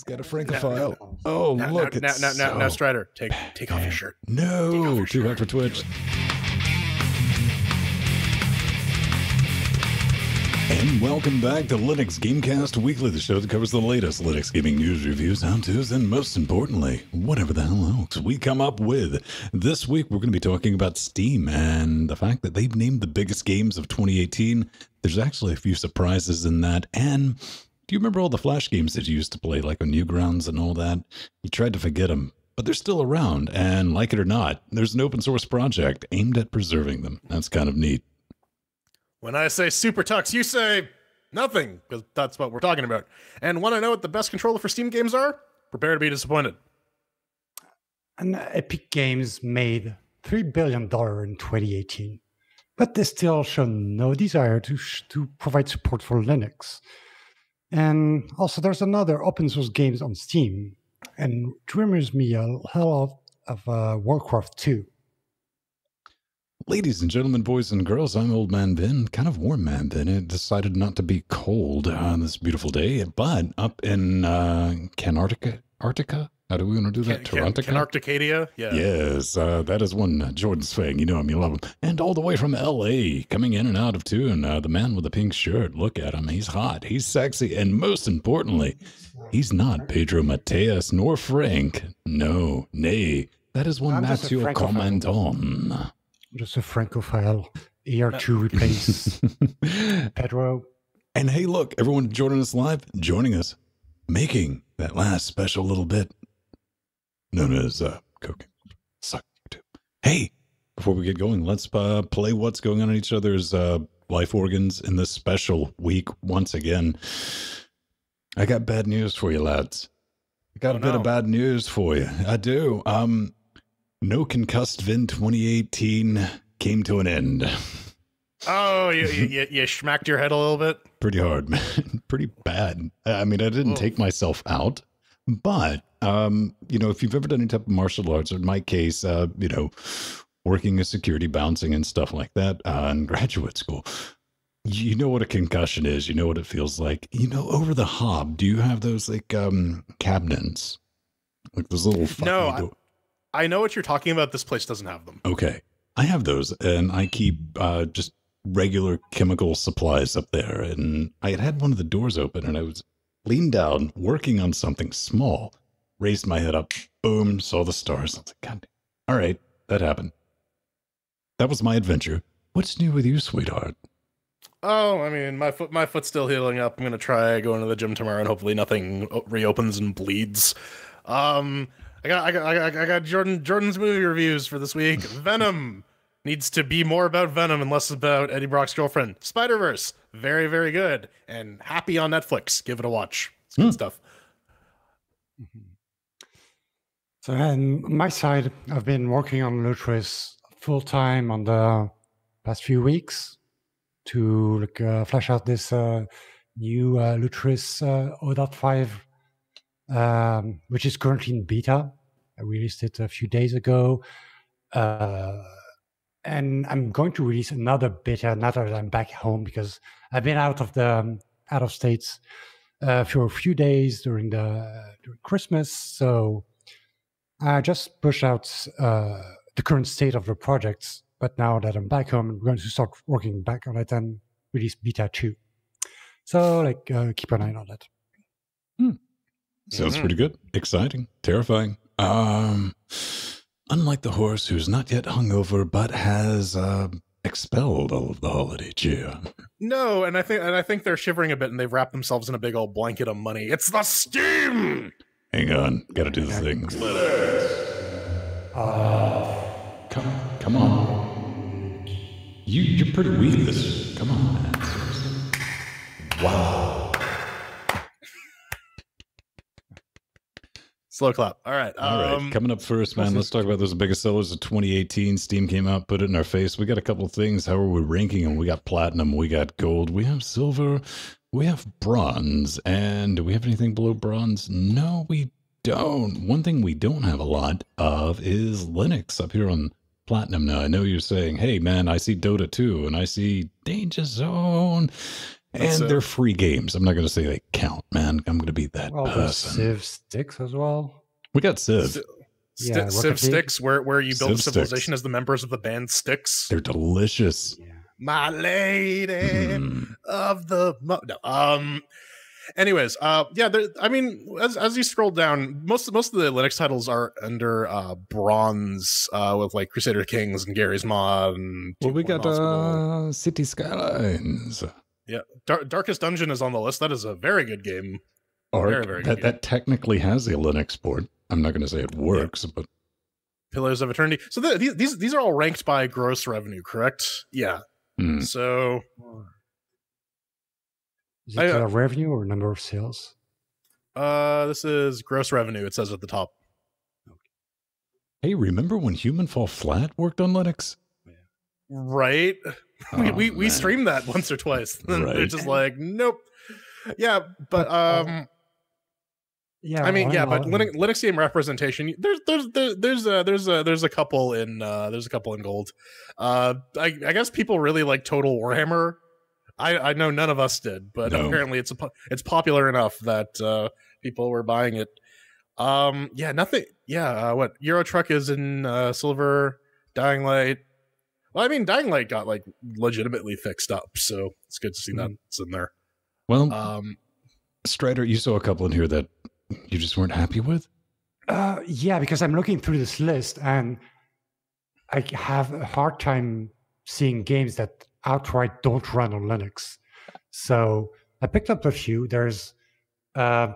He's got a francophile. Oh, Now, look. now, it's now, now, so now, Strider, take take off your shirt. No, too hot for Twitch. And welcome back to Linux Gamecast Weekly, the show that covers the latest Linux gaming news, reviews, how-tos, and most importantly, whatever the hell else we come up with. This week, we're going to be talking about Steam and the fact that they've named the biggest games of 2018. There's actually a few surprises in that, and do you remember all the Flash games that you used to play, like on Newgrounds and all that? You tried to forget them, but they're still around, and like it or not, there's an open source project aimed at preserving them. That's kind of neat. When I say super tux, you say nothing, because that's what we're talking about. And want to know what the best controller for Steam games are? Prepare to be disappointed. And Epic Games made $3 billion in 2018, but they still show no desire to, sh- to provide support for Linux. And also, there's another open source games on Steam, and it reminds me a hell of, of uh, Warcraft 2. Ladies and gentlemen, boys and girls, I'm Old Man Ben, kind of warm man Ben. It decided not to be cold on this beautiful day, but up in uh, Canarctica, Arctica? How do we want to do that? Can, Torontica? can Arcticadia? Yeah. Yes, uh, that is one uh, Jordan Swing. You know him, you love him. And all the way from L.A., coming in and out of tune, uh, the man with the pink shirt. Look at him. He's hot. He's sexy. And most importantly, he's not Pedro Mateus nor Frank. No, nay. That is one I'm just a Mathieu Francophone. Just a Francophile here to replace Pedro. And hey, look, everyone joining us live, joining us, making that last special little bit known as uh, cooking. Suck too. Hey, before we get going, let's uh, play what's going on in each other's uh, life organs in this special week once again. I got bad news for you, lads. I got Oh, a bit no. of bad news for you. I do. Um, no concussed Vin 2018 came to an end. Oh, you, you, you, you schmacked your head a little bit? pretty hard, man. pretty bad. I mean, I didn't Oof. take myself out, but um, you know, if you've ever done any type of martial arts, or in my case, uh, you know, working as security, bouncing and stuff like that uh, in graduate school, you know what a concussion is. You know what it feels like. You know, over the hob, do you have those like um cabinets, like those little? No, I- I know what you're talking about. This place doesn't have them. Okay. I have those and I keep uh, just regular chemical supplies up there. And I had had one of the doors open and I was leaned down working on something small, raised my head up, boom, saw the stars. I was like, God, all right, that happened. That was my adventure. What's new with you, sweetheart? Oh, I mean, my foot, my foot's still healing up. I'm gonna try going to the gym tomorrow, and hopefully nothing reopens and bleeds. Um, I got, I got, I got, I got Jordan, Jordan's movie reviews for this week. Venom needs to be more about Venom and less about Eddie Brock's girlfriend. Spider Verse, very, very good, and happy on Netflix. Give it a watch. It's good Hmm. stuff. So, on my side, I've been working on Lutris full time on the past few weeks to like uh, flesh out this uh, new uh, Lutris uh, 0.5, um, which is currently in beta. I released it a few days ago. Uh, and I'm going to release another beta now that I'm back home because I've been out of the um, out of states uh, for a few days during the during Christmas. So I just pushed out uh, the current state of the projects, but now that I'm back home, I'm going to start working back on it and release beta two. So, like, uh, keep an eye on that. Sounds Mhm. pretty good. Exciting. Terrifying. Um, unlike the horse who's not yet hungover but has uh, expelled all of the holiday cheer. No, and I think, and I think they're shivering a bit, and they've wrapped themselves in a big old blanket of money. It's the steam. Hang on, gotta do the thing. Come, come on. You, you're pretty weak. This, come on, man. Wow. Slow clap. All right. All right, um, coming up first, man. Let's talk about those biggest sellers of 2018. Steam came out, put it in our face. We got a couple of things. How are we ranking them? We got platinum, we got gold, we have silver, we have bronze, and do we have anything below bronze? No, we don't. One thing we don't have a lot of is Linux up here on platinum. Now I know you're saying, "Hey, man, I see Dota 2 and I see Danger Zone." And they're free games. I'm not going to say they count, man. I'm going to be that well, person. Civ sticks as well. We got Civ. St- Yeah, Civ Sticks, where where you build a Civ Sticks. civilization as the members of the band Styx. They're delicious. Yeah. My lady Mm. of the mo- no. Um. Anyways, uh, yeah, there, I mean, as as you scroll down, most most of the Linux titles are under uh bronze, uh, with like Crusader Kings and Garry's Mod and Well, we got Hospital. uh, City Skylines. Yeah, Dar- Darkest Dungeon is on the list. That is a very good game. Arc, Very, very that, good that technically has a Linux port. I'm not going to say it works, but Pillars of Eternity. So the, these these these are all ranked by gross revenue, correct? Yeah. hmm. So Is I, it uh, uh, revenue or number of sales? uh, this is gross revenue. It says at the top. hey, remember when Human Fall Flat worked on Linux? Right. we Oh, we, we man. streamed that once or twice. Then they're just like, nope. Yeah, but But, uh, um, Yeah. I mean, all yeah, but all, Linux, Linux game representation. There's there's there's there's a there's a there's a couple in uh there's a couple in gold. Uh, I I guess people really like Total Warhammer. I I know none of us did, but No. apparently it's a po- it's popular enough that uh people were buying it. Um, yeah, nothing. Yeah, uh, what Euro Truck is in uh, silver. Dying Light. Well, I mean, Dying Light got like legitimately fixed up, so it's good to see that it's in there. Well, Um, Strider, you saw a couple in here that you just weren't happy with. Uh, yeah, because I'm looking through this list and I have a hard time seeing games that outright don't run on Linux. So I picked up a few. There's, uh,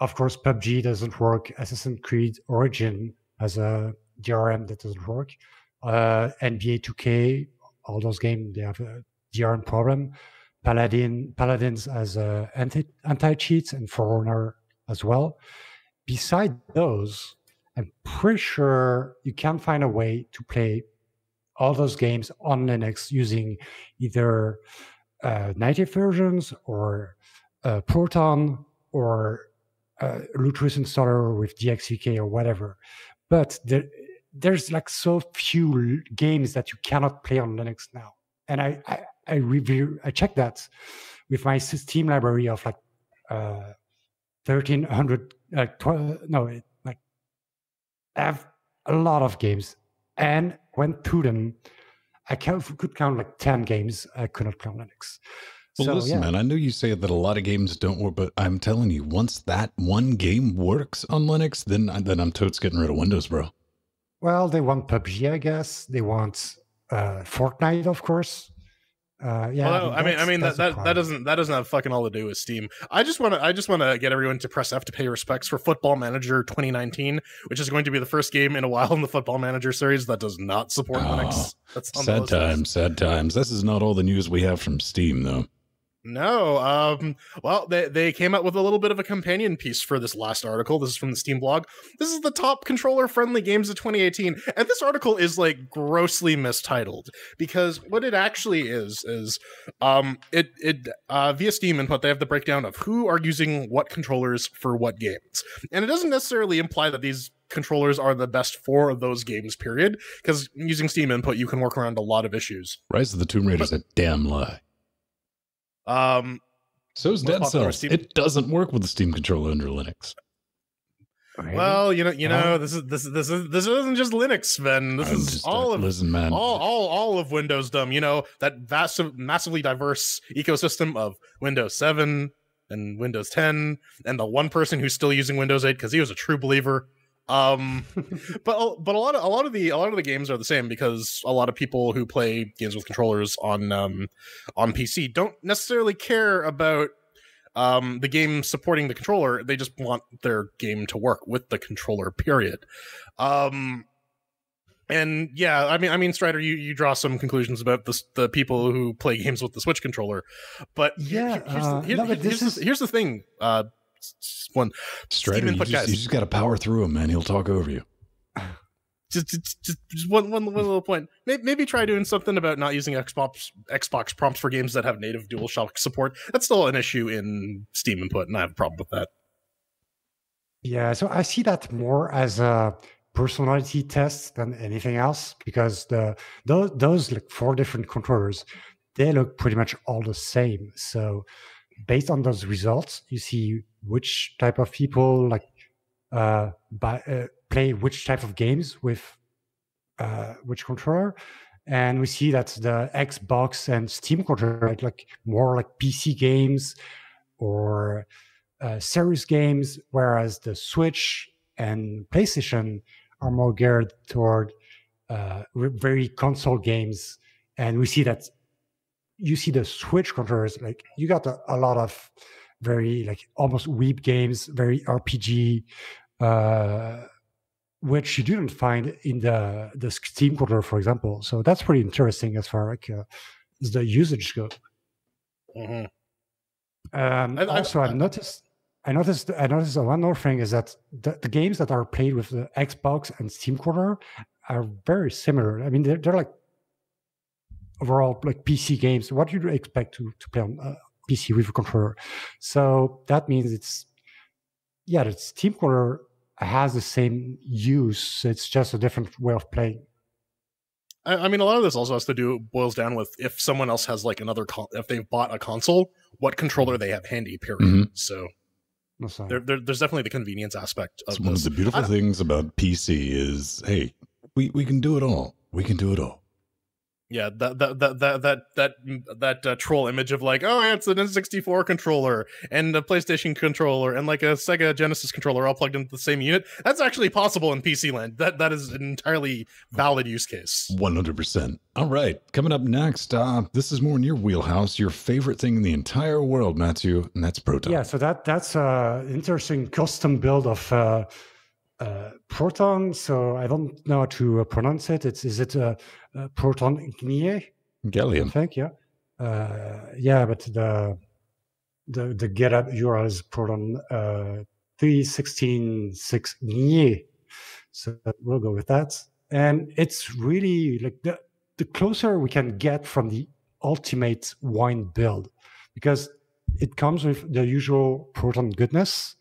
of course, PUBG doesn't work. Assassin's Creed Origin has a DRM that doesn't work. Uh, NBA 2K, all those games, they have a DRM problem. Paladin, Paladins has uh, anti anti cheats and Forerunner as well. Beside those, I'm pretty sure you can find a way to play all those games on Linux using either uh, native versions or uh, Proton or uh, Lutris installer with DXVK or whatever. But there, there's like so few games that you cannot play on Linux now. And I, I, I review, I checked that with my Steam library of like uh, 1300, like 12, no, it, like I have a lot of games and went through them. I could count like 10 games I could not play on Linux. Well, so, listen, yeah. man, I know you say that a lot of games don't work, but I'm telling you, once that one game works on Linux, then then I'm totes getting rid of Windows, bro. Well, they want PUBG, I guess. They want uh, Fortnite, of course. Uh, yeah, well, I mean, I mean that that, that doesn't that doesn't have fucking all to do with Steam. I just want to I just want to get everyone to press F to pay respects for Football Manager 2019, which is going to be the first game in a while in the Football Manager series that does not support Oh, Linux. That's Sad times, sad times. This is not all the news we have from Steam, though. No, um, well, they they came out with a little bit of a companion piece for this last article. This is from the Steam blog. This is the top controller friendly games of 2018, and this article is like grossly mistitled because what it actually is is, um, it it uh, via Steam input they have the breakdown of who are using what controllers for what games, and it doesn't necessarily imply that these controllers are the best for those games. Period, because using Steam input you can work around a lot of issues. Rise of the Tomb Raider is a damn lie. Um, so Most Dead Cells. Steam- It doesn't work with the Steam controller under Linux. Really? Well, you know, you know, this is this is this is this isn't just Linux, Sven. This I'm is all uh, of listen, man. all all all of Windows dumb. You know that vast, massively diverse ecosystem of Windows 7 and Windows 10, and the one person who's still using Windows 8 because he was a true believer. Um, but a- but a lot of a lot of the a lot of the games are the same because a lot of people who play games with controllers on um on PC don't necessarily care about um the game supporting the controller. They just want their game to work with the controller period. Um and yeah i mean i mean strider you you draw some conclusions about this the people who play games with the switch controller. But Yeah, here- here's, uh, the, here- no, here's, this the, here's the thing uh one Strider, you just, guys. you just got to power through him, man. He'll talk over you. just, just, just, just one, one, one little point. Maybe, maybe try doing something about not using Xbox Xbox prompts for games that have native DualShock support. That's still an issue in Steam input, and I have a problem with that. Yeah, so I see that more as a personality test than anything else because the those those like four different controllers they look pretty much all the same. So based on those results, you see which type of people like uh, by, uh, play which type of games with uh, which controller. And we see that the Xbox and Steam controller like, like more like PC games or uh, serious games, whereas the Switch and PlayStation are more geared toward uh, very console games. And we see that you see the Switch controllers, like you got a, a lot of very like almost weep games, very RPG, uh, which you didn't find in the the Steam controller, for example. So that's pretty interesting as far like uh, as the usage goes. Mm-hmm. Um, I, also, I, I, noticed. I noticed. I noticed one more thing is that the, the, games that are played with the Xbox and Steam controller are very similar. I mean, they're, they're like overall like PC games, what do you expect to, to play on uh, PC with a controller? So that means it's, yeah, the Steam controller has the same use. It's just a different way of playing. I, I mean, a lot of this also has to do boils down with if someone else has like another, con- if they've bought a console, what controller they have handy. Period. Mm-hmm. So. There, there, there's definitely the convenience aspect of One of the beautiful things about PC is, hey, we, we can do it all. We can do it all. Yeah, that that that that that that, that uh, troll image of like, oh, it's an N64 controller and a PlayStation controller and like a Sega Genesis controller all plugged into the same unit. That's actually possible in PC land. That that is an entirely valid use case. One hundred percent. All right, coming up next, uh, this is more in your wheelhouse. Your favorite thing in the entire world, Matthew, and that's Proton. Yeah, so that that's an uh, interesting custom build of. Uh, uh, proton. So I don't know how to uh, pronounce it. It's is it a, a proton ignie? Gallium. I think yeah. Uh, yeah, but the the the GitHub URL is proton uh, three sixteen six ignie. So we'll go with that. And it's really like the the closer we can get from the ultimate wine build because it comes with the usual proton goodness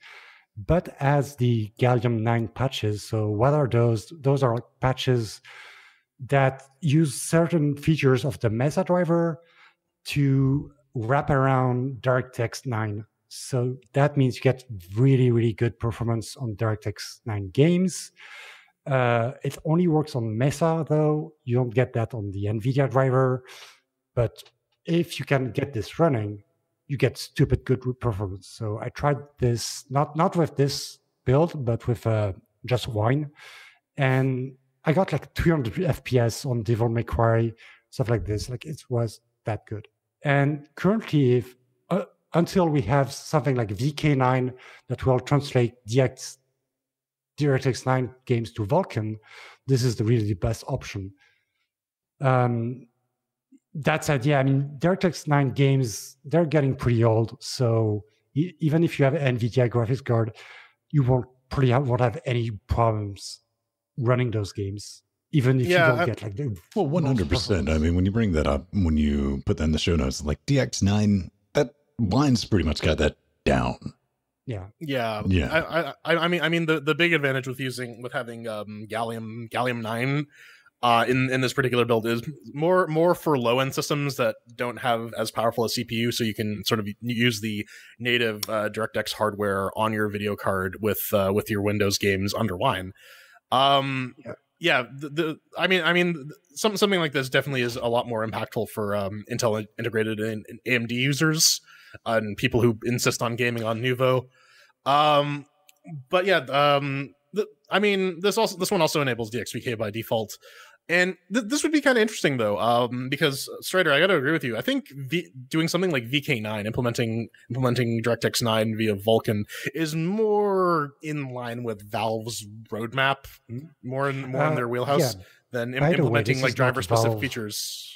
but as the gallium 9 patches so what are those those are patches that use certain features of the mesa driver to wrap around directx 9 so that means you get really really good performance on directx 9 games. Uh, it only works on mesa though. You don't get that on the nvidia driver. But if you can get this running you get stupid good performance. So I tried this not not with this build, but with uh, just wine, and I got like 300 FPS on Devil May Cry, stuff like this. Like it was that good. And currently, if uh, until we have something like VK9 that will translate DX DirectX 9 games to Vulkan, this is the really the best option. Um, that said, yeah, I mean, DirectX 9 games, they're getting pretty old. So even if you have an NVIDIA graphics card, you won't probably have, won't have any problems running those games. Even if yeah, you don't I, get like the well, one hundred percent. I mean, when you bring that up, when you put that in the show notes, like DX nine, that wine's pretty much got that down. Yeah, yeah, yeah. I, I, I mean, I mean, the, the big advantage with using with having um, gallium gallium nine uh, in in this particular build is more more for low end systems that don't have as powerful a CPU, so you can sort of use the native uh, DirectX hardware on your video card with uh, with your Windows games under Wine. Um, yeah, yeah the, the, I mean, I mean, some, something like this definitely is a lot more impactful for um, Intel integrated and AMD users and people who insist on gaming on Nouveau. Um, but yeah, um, the, I mean, this also this one also enables DXVK by default. And th- this would be kind of interesting though, um, because uh, Strider, I got to agree with you. I think v- doing something like VK9, implementing implementing DirectX 9 via Vulkan, is more in line with Valve's roadmap, more in more uh, in their wheelhouse yeah. than Im- implementing way, like driver specific features.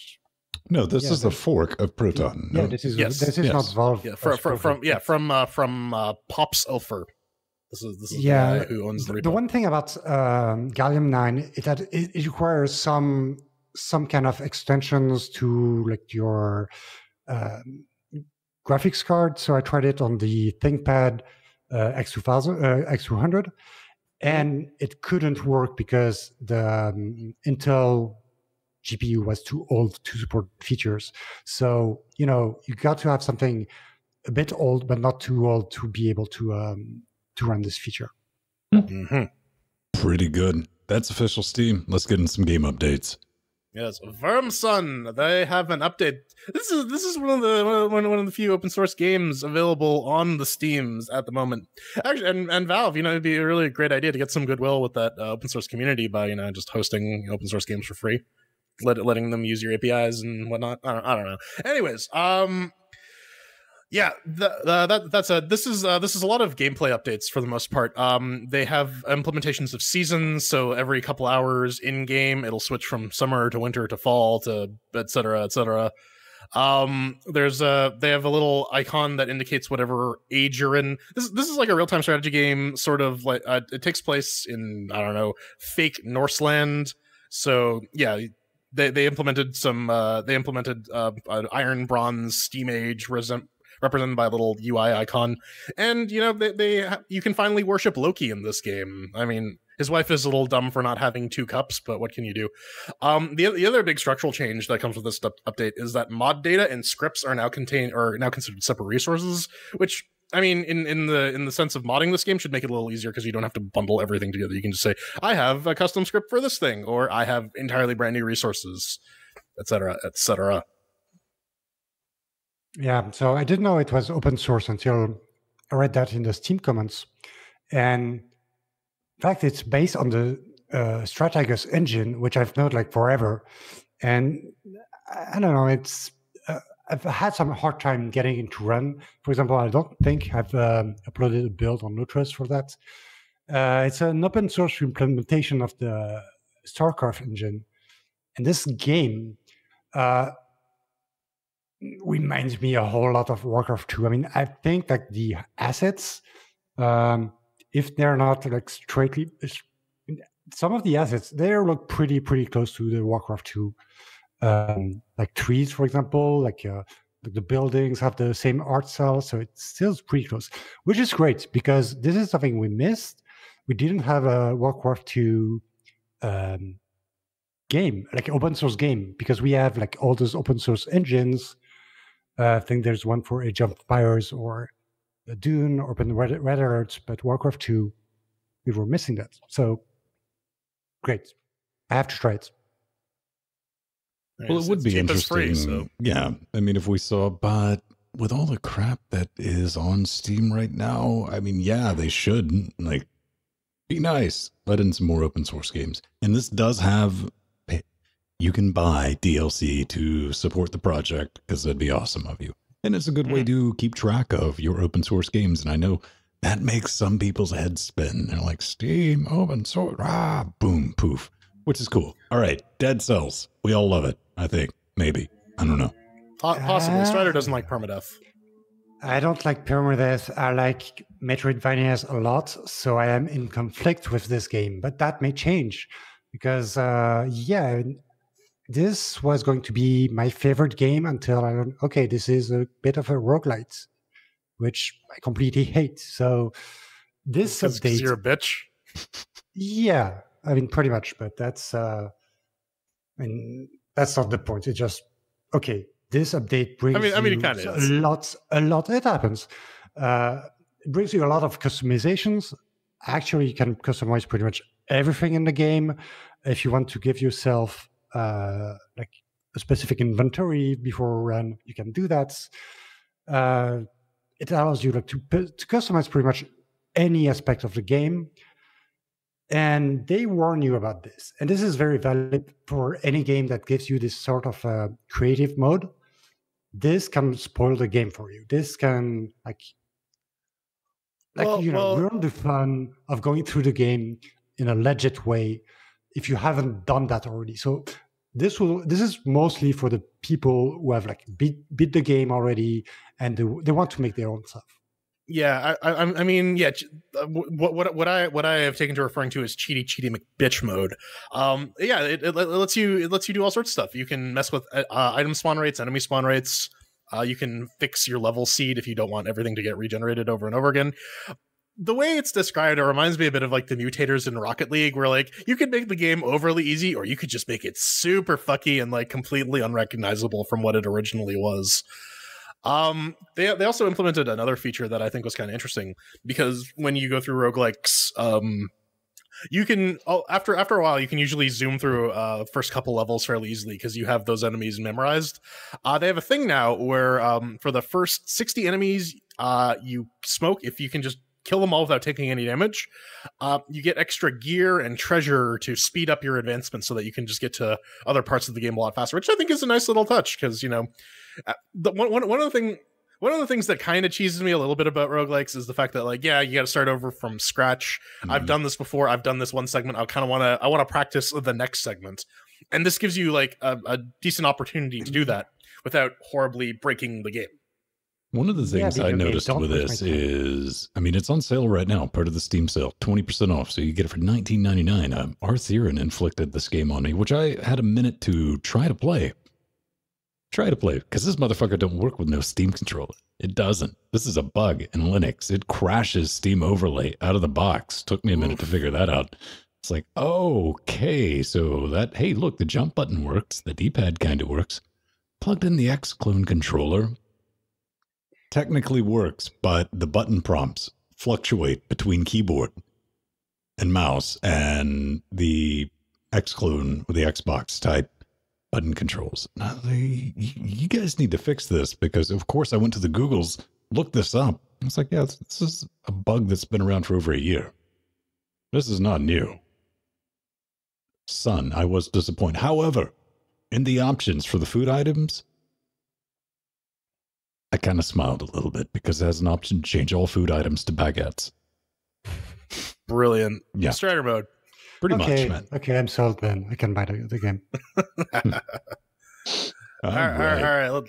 No, this yeah, is the fork of Proton. Yeah, no. this is yes. this is yes. not Valve. Yeah, for, for, from yeah from uh, from uh, popsUlfr. This is this is yeah, who owns the repo. The one thing about um, Gallium nine is that it, it, requires some some kind of extensions to like your um, graphics card. So I tried it on the ThinkPad uh, X2000 uh, X200, and it couldn't work because the um, Intel GPU was too old to support features. So you know you got to have something a bit old, but not too old to be able to um, to run this feature. Mm-hmm. Pretty good. That's official Steam. Let's get in some game updates. Yes, Wyrmsun. They have an update. This is this is one of the one, one of the few open source games available on the Steams at the moment. Actually, and, and Valve, you know, it'd be a really great idea to get some goodwill with that uh, open source community by you know just hosting open source games for free, let, letting them use your APIs and whatnot. I don't, I don't know. Anyways, um, yeah, the, the, that that's a this is uh, this is a lot of gameplay updates for the most part. Um, they have implementations of seasons, so every couple hours in game, it'll switch from summer to winter to fall to etc. etc. Um, there's a they have a little icon that indicates whatever age you're in. This this is like a real time strategy game, sort of like uh, it takes place in I don't know fake Norseland. So yeah, they they implemented some uh, they implemented uh, iron bronze steam age resem- represented by a little UI icon. And you know, they, they you can finally worship Loki in this game. I mean, his wife is a little dumb for not having two cups, but what can you do? Um, the the other big structural change that comes with this update is that mod data and scripts are now contained are now considered separate resources, which I mean, in, in the in the sense of modding this game, should make it a little easier because you don't have to bundle everything together. You can just say, "I have a custom script for this thing," or "I have entirely brand new resources," etc., etc. Yeah, so I didn't know it was open source until I read that in the Steam comments. And in fact, it's based on the uh, Stratagus engine, which I've known like forever. And I don't know, it's uh, I've had some hard time getting it to run. For example, I don't think I've um, uploaded a build on Lutris for that. Uh, it's an open source implementation of the StarCraft engine. And this game, uh, reminds me a whole lot of Warcraft 2. I mean, I think like the assets, um, if they're not like straightly, some of the assets they look pretty pretty close to the Warcraft 2, um, like trees, for example, like. Uh, the buildings have the same art style, so it's still pretty close, which is great because this is something we missed. We didn't have a Warcraft 2 um, game, like open source game, because we have like all those open source engines Uh, I think there's one for Age of Empires or Dune or Red, Red Alert, but Warcraft 2, we were missing that. So great. I have to try it. Well, it would be interesting. Free, so. Yeah. I mean, if we saw, but with all the crap that is on Steam right now, I mean, yeah, they should like be nice. Let in some more open source games. And this does have you can buy DLC to support the project because that'd be awesome of you. And it's a good way mm. to keep track of your open source games. And I know that makes some people's heads spin. They're like, Steam, open source, ah, boom, poof, which is cool. All right, Dead Cells. We all love it, I think. Maybe. I don't know. Possibly. Uh, Strider doesn't like permadeath. I don't like permadeath. I like Metroidvanias a lot, so I am in conflict with this game. But that may change because, uh, yeah, this was going to be my favorite game until I learned, okay, this is a bit of a roguelite, which I completely hate. So this Cause, update. you're a bitch. yeah, I mean, pretty much, but that's, uh, I mean, that's not the point. It's just, okay, this update brings I mean, I mean, it kind of a lot, a lot, it happens. Uh, it brings you a lot of customizations. Actually, you can customize pretty much everything in the game. If you want to give yourself uh, like a specific inventory before a run, you can do that. Uh, it allows you like to, to customize pretty much any aspect of the game. And they warn you about this. And this is very valid for any game that gives you this sort of uh, creative mode. This can spoil the game for you. This can like like well, you know well, ruin the fun of going through the game in a legit way if you haven't done that already. So this will this is mostly for the people who have like beat beat the game already and they, they want to make their own stuff. Yeah i i, I mean yeah uh, what, what what i what i have taken to referring to as cheaty cheaty mcbitch mode. Um yeah it, it, lets you it lets you do all sorts of stuff. You can mess with uh, uh, item spawn rates enemy spawn rates. Uh, you can fix your level seed if you don't want everything to get regenerated over and over again the way it's described, it reminds me a bit of like the mutators in Rocket League, where like you could make the game overly easy, or you could just make it super fucky and like completely unrecognizable from what it originally was. Um, they they also implemented another feature that I think was kind of interesting because when you go through roguelikes, um, you can oh, after after a while you can usually zoom through uh first couple levels fairly easily because you have those enemies memorized. Uh, they have a thing now where um for the first sixty enemies, uh, you smoke if you can just kill them all without taking any damage. Uh, you get extra gear and treasure to speed up your advancement so that you can just get to other parts of the game a lot faster, which I think is a nice little touch because, you know, uh, the, one, one, one of the thing one of the things that kind of cheeses me a little bit about roguelikes is the fact that like yeah you got to start over from scratch. Mm-hmm. i've done this before. I've done this one segment. I kind of want to i want to practice the next segment. And this gives you like a, a decent opportunity to do that without horribly breaking the game one of the things yeah, I noticed with this is, I mean, it's on sale right now, part of the Steam sale, 20% off. So you get it for 19.99. Um, Arthurian inflicted this game on me, which I had a minute to try to play. Try to play, because this motherfucker don't work with no Steam controller. It doesn't. This is a bug in Linux. It crashes Steam overlay out of the box. Took me a minute Oof. to figure that out. It's like, okay, so that, hey, look, the jump button works. The D-pad kind of works. Plugged in the X-Clone controller, technically works, but the button prompts fluctuate between keyboard and mouse and the Xclone or the Xbox type button controls. Now, they, you guys need to fix this because, of course, I went to the Googles, looked this up. It's like, yeah, this is a bug that's been around for over a year. This is not new. Son, I was disappointed. However, in the options for the food items, I kind of smiled a little bit because it has an option to change all food items to baguettes. Brilliant. Yeah. Strider mode. Pretty okay, much, man. Okay, I'm sold then. I can buy the, the game. all, right, all right, all right. Let,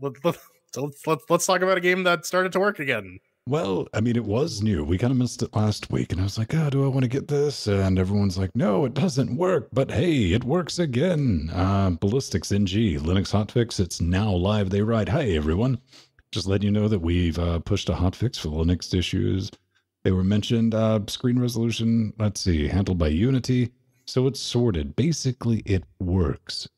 let, let, let's, let's, let's talk about a game that started to work again. Well, I mean, it was new. We kind of missed it last week, and I was like, "Oh, do I want to get this?" And everyone's like, "No, it doesn't work." But hey, it works again. Uh, BallisticNG Linux hotfix. It's now live. They write, "Hey, everyone, just letting you know that we've uh, pushed a hotfix for Linux issues. They were mentioned. Uh, screen resolution. Let's see, handled by Unity. So it's sorted. Basically, it works,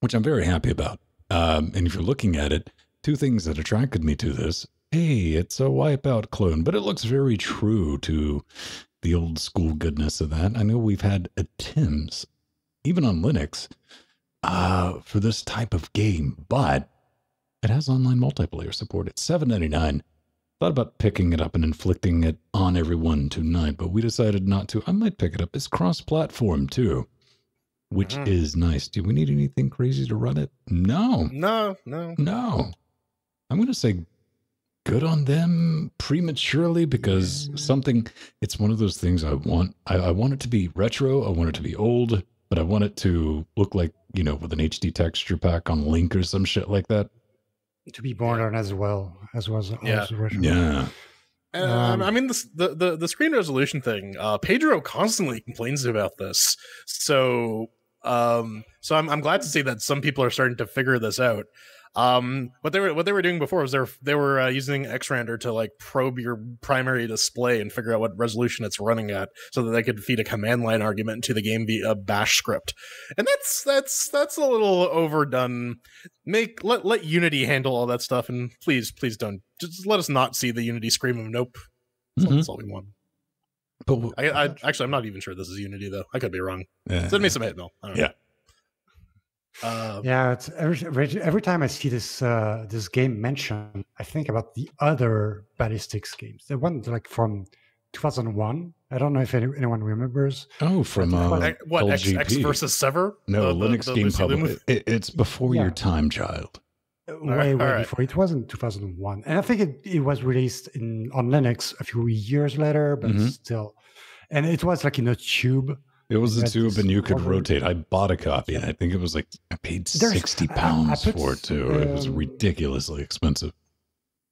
which I'm very happy about. Um, and if you're looking at it, two things that attracted me to this hey, it's a Wipeout clone, but it looks very true to the old school goodness of that. I know we've had attempts, even on Linux, uh, for this type of game, but it has online multiplayer support. It's seven ninety nine. Thought about picking it up and inflicting it on everyone tonight, but we decided not to. I might pick it up. It's cross platform too, which mm-hmm. is nice. Do we need anything crazy to run it? No. No, no. No. I'm going to say good on them prematurely because yeah. something it's one of those things i want I, I, want it to be retro i want it to be old but i want it to look like you know with an hd texture pack on link or some shit like that to be modern as well as well as yeah yeah um, I mean, the, the the screen resolution thing. Uh, Pedro constantly complains about this, so um, so I'm I'm glad to see that some people are starting to figure this out. Um, what they were what they were doing before was they were they were uh, using xrandr to like probe your primary display and figure out what resolution it's running at, so that they could feed a command line argument to the game via Bash script. And that's that's that's a little overdone. Make let let Unity handle all that stuff, and please please don't just let us not see the Unity scream of nope. That's, mm-hmm. all, that's all we want. But I, I, actually, I'm not even sure this is Unity though. I could be wrong. Yeah. Send me some hate mail. Yeah. Uh, yeah, it's every, every time I see this uh, this game mentioned, I think about the other ballistics games. The one like from 2001. I don't know if any, anyone remembers. Oh, from uh, what X, X, versus Sever? No, the, Linux the, the Game Public. It, it's before yeah. your time, child. Uh, way, way right. before. It wasn't 2001, and I think it, it was released in on Linux a few years later, but mm-hmm. still. And it was like in a tube it was a tube, and you could rotate. I bought a copy, and I think it was like I paid sixty pounds for it too. Um, it was um, ridiculously expensive.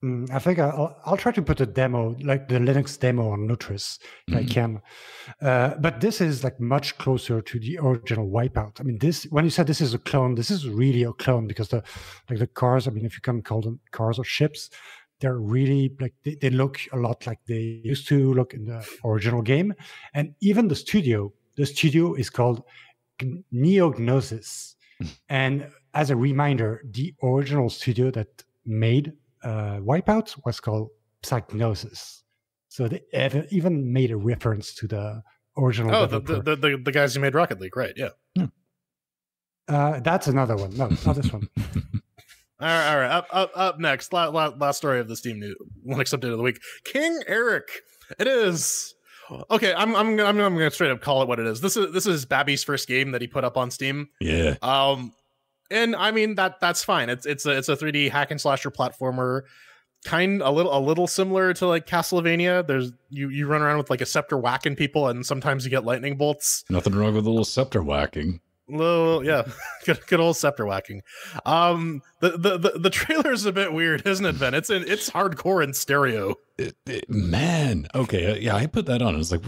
Mm, I think I'll, I'll try to put a demo, like the Linux demo, on Lutris if mm-hmm. I can. Uh, but this is like much closer to the original Wipeout. I mean, this when you said this is a clone, this is really a clone because the like the cars. I mean, if you can call them cars or ships, they're really like they, they look a lot like they used to look in the original game, and even the studio. The studio is called Neognosis, and as a reminder, the original studio that made uh, Wipeout was called Psygnosis. So they even made a reference to the original. Oh, the, the, the, the guys who made Rocket League, right? Yeah. yeah. Uh, that's another one. No, not this one. all right, all right. Up, up, up next. Last, last story of the Steam new Linux update of the week. King Eric. It is. Okay, I'm I'm I'm, I'm going to straight up call it what it is. This is this is Babby's first game that he put up on Steam. Yeah. Um, and I mean that that's fine. It's it's a it's a 3D hack and slasher platformer, kind a little a little similar to like Castlevania. There's you you run around with like a scepter whacking people, and sometimes you get lightning bolts. Nothing wrong with a little scepter whacking. Little yeah, good, good old scepter whacking. Um, the, the the the trailer is a bit weird, isn't it, Ben? It's in it's hardcore in stereo. It, it, man, okay, uh, yeah, I put that on. I was like,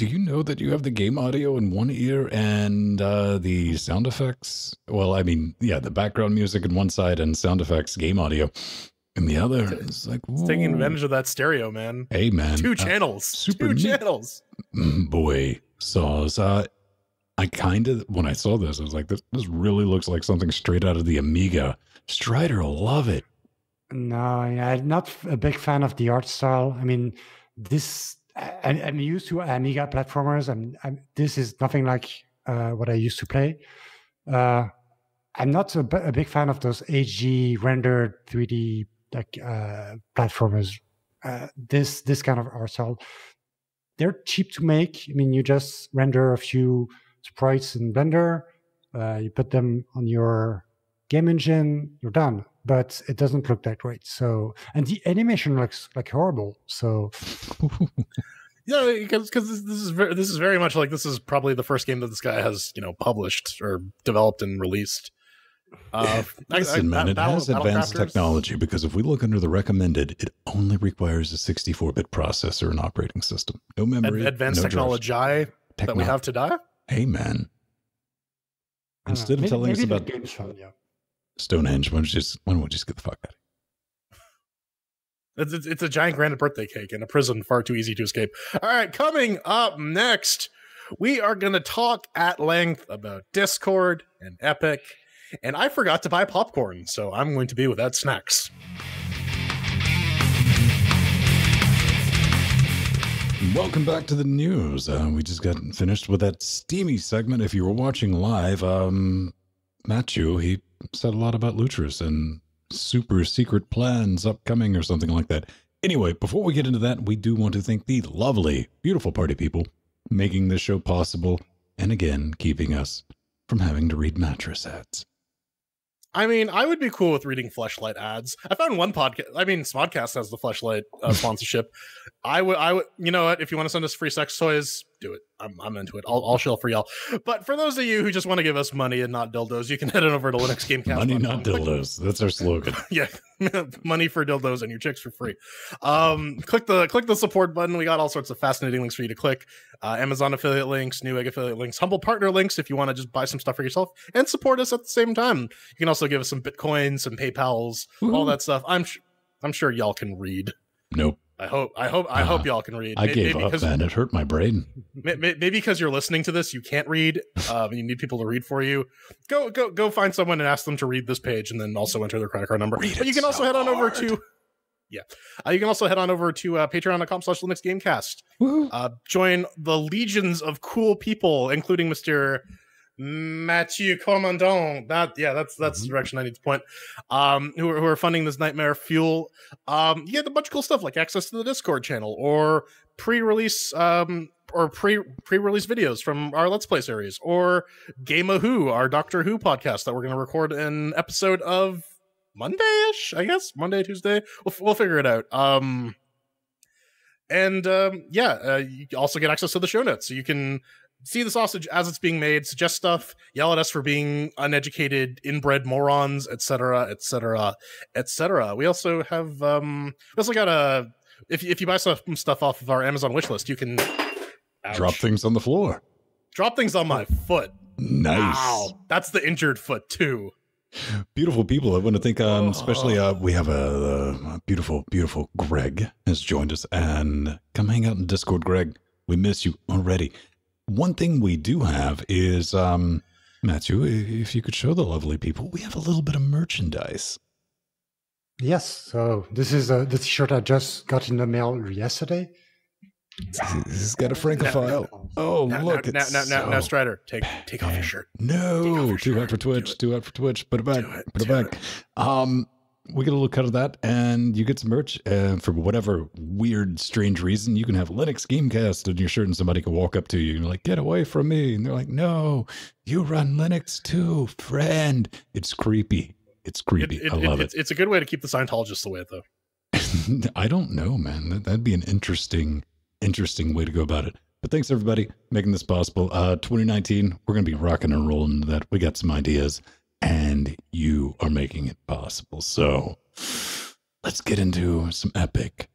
do you know that you have the game audio in one ear and uh, the sound effects? Well, I mean, yeah, the background music in one side and sound effects, game audio in the other. It's like it's taking advantage of that stereo, man. Hey, man, two uh, channels, super two neat. channels. Mm, boy, so uh, I kind of when I saw this, I was like, this this really looks like something straight out of the Amiga. Strider will love it. No, I'm not a big fan of the art style. I mean, this I, am used to Amiga platformers, and this is nothing like uh, what I used to play. Uh, I'm not a, a, big fan of those HG rendered 3D like uh, platformers. Uh, this this kind of art style, they're cheap to make. I mean, you just render a few sprites in Blender, uh, you put them on your game engine, you're done but it doesn't look that great. So, and the animation looks like horrible. So, yeah, because because this, this is very, this is very much like this is probably the first game that this guy has you know published or developed and released. Uh, Listen, I, I, man, it Battle, has advanced technology because if we look under the recommended, it only requires a 64-bit processor and operating system, no memory, Ad- advanced no technology that we have today. Hey, man. Instead of telling us about games fun, yeah. Stonehenge. Why don't you just why don't we just get the fuck out? It's, it's, it's a giant granite birthday cake in a prison far too easy to escape. All right, coming up next, we are going to talk at length about Discord and Epic. And I forgot to buy popcorn, so I'm going to be without snacks. Welcome back to the news. Uh, we just got finished with that steamy segment. If you were watching live, um, Matthew, he said a lot about Lutris and super secret plans upcoming or something like that. Anyway, before we get into that, we do want to thank the lovely, beautiful party people making this show possible and again keeping us from having to read mattress ads. I mean, I would be cool with reading Fleshlight ads. I found one podcast. I mean, Smodcast has the Fleshlight uh, sponsorship. I would, I would, you know what? If you want to send us free sex toys, do it. I'm, I'm into it. I'll, I'll shell for y'all. But for those of you who just want to give us money and not dildos, you can head on over to Linux Gamecast. money, not dildos. That's our slogan. yeah, money for dildos and your chicks for free. Um, click the click the support button. We got all sorts of fascinating links for you to click. Uh, Amazon affiliate links, Newegg affiliate links, Humble partner links if you want to just buy some stuff for yourself and support us at the same time. You can also give us some Bitcoins, some PayPal's, Ooh. all that stuff. I'm sh- I'm sure y'all can read. Nope. I hope I hope I uh, hope y'all can read. I maybe, gave maybe up, man. It hurt my brain. Maybe because you're listening to this, you can't read. Um, you need people to read for you. Go go go find someone and ask them to read this page, and then also enter their credit card number. Read but you can so also head on hard. over to yeah. Uh, you can also head on over to uh, patreon.com slash Linux Gamecast. Uh, join the legions of cool people, including Mr. Mathieu Comandon. That yeah, that's that's mm-hmm. the direction I need to point. Um, who are, who are funding this nightmare fuel. Um, you get a bunch of cool stuff like access to the Discord channel or pre-release um or pre pre-release videos from our Let's Play series or Game of Who, our Doctor Who podcast that we're going to record an episode of Monday-ish, I guess Monday Tuesday. We'll we'll figure it out. Um. And um, yeah, uh, you also get access to the show notes, so you can see the sausage as it's being made, suggest stuff, yell at us for being uneducated, inbred morons, etc., etc., etc. We also have um we also got a if if you buy some stuff off of our Amazon wish list, you can ouch, drop things on the floor. Drop things on my foot. Nice. Wow. That's the injured foot too. Beautiful people. I want to thank, um, especially uh, we have a, a beautiful, beautiful Greg has joined us, and come hang out in Discord, Greg. We miss you already. One thing we do have is, um, Matthew, if you could show the lovely people, we have a little bit of merchandise. Yes. So this is uh, the t-shirt I just got in the mail yesterday. He's got a francophile. Oh, Now, look! now, it's now, now, now, Strider, take take off your shirt. No, your too hot for Twitch. Too hot for Twitch. Put it back. It. Put it Do back. Um, we get a little cut of that, and you get some merch. And for whatever weird, strange reason, you can have Linux Gamecast on your shirt, and somebody can walk up to you and like, "Get away from me!" And they're like, "No, you run Linux too, friend." It's creepy. It's creepy. it, I it- love it's, it's a good way to keep the Scientologists away, though. I don't know, man. That, that'd be an interesting, interesting way to go about it. But thanks everybody making this possible. Uh, 2019, we're gonna be rocking and rolling that. We got some ideas, and you are making it possible. So let's get into some epic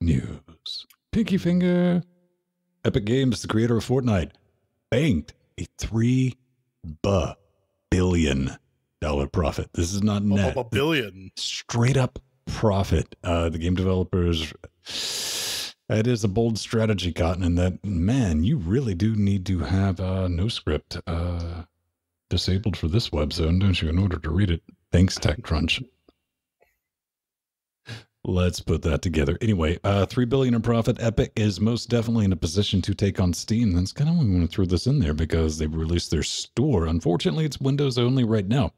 news. Pinky Finger, Epic Games, the creator of Fortnite, banked a three bu- billion dollar profit. This is not net A, billion. straight up profit. Uh, the game developers, it is a bold strategy, Cotton, and that, man, you really do need to have uh, no script uh, disabled for this web zone, don't you, in order to read it? Thanks, TechCrunch. Let's put that together. Anyway, uh, three billion in profit. Epic is most definitely in a position to take on Steam. That's kind of why we want to throw this in there because they've released their store. Unfortunately, it's Windows only right now.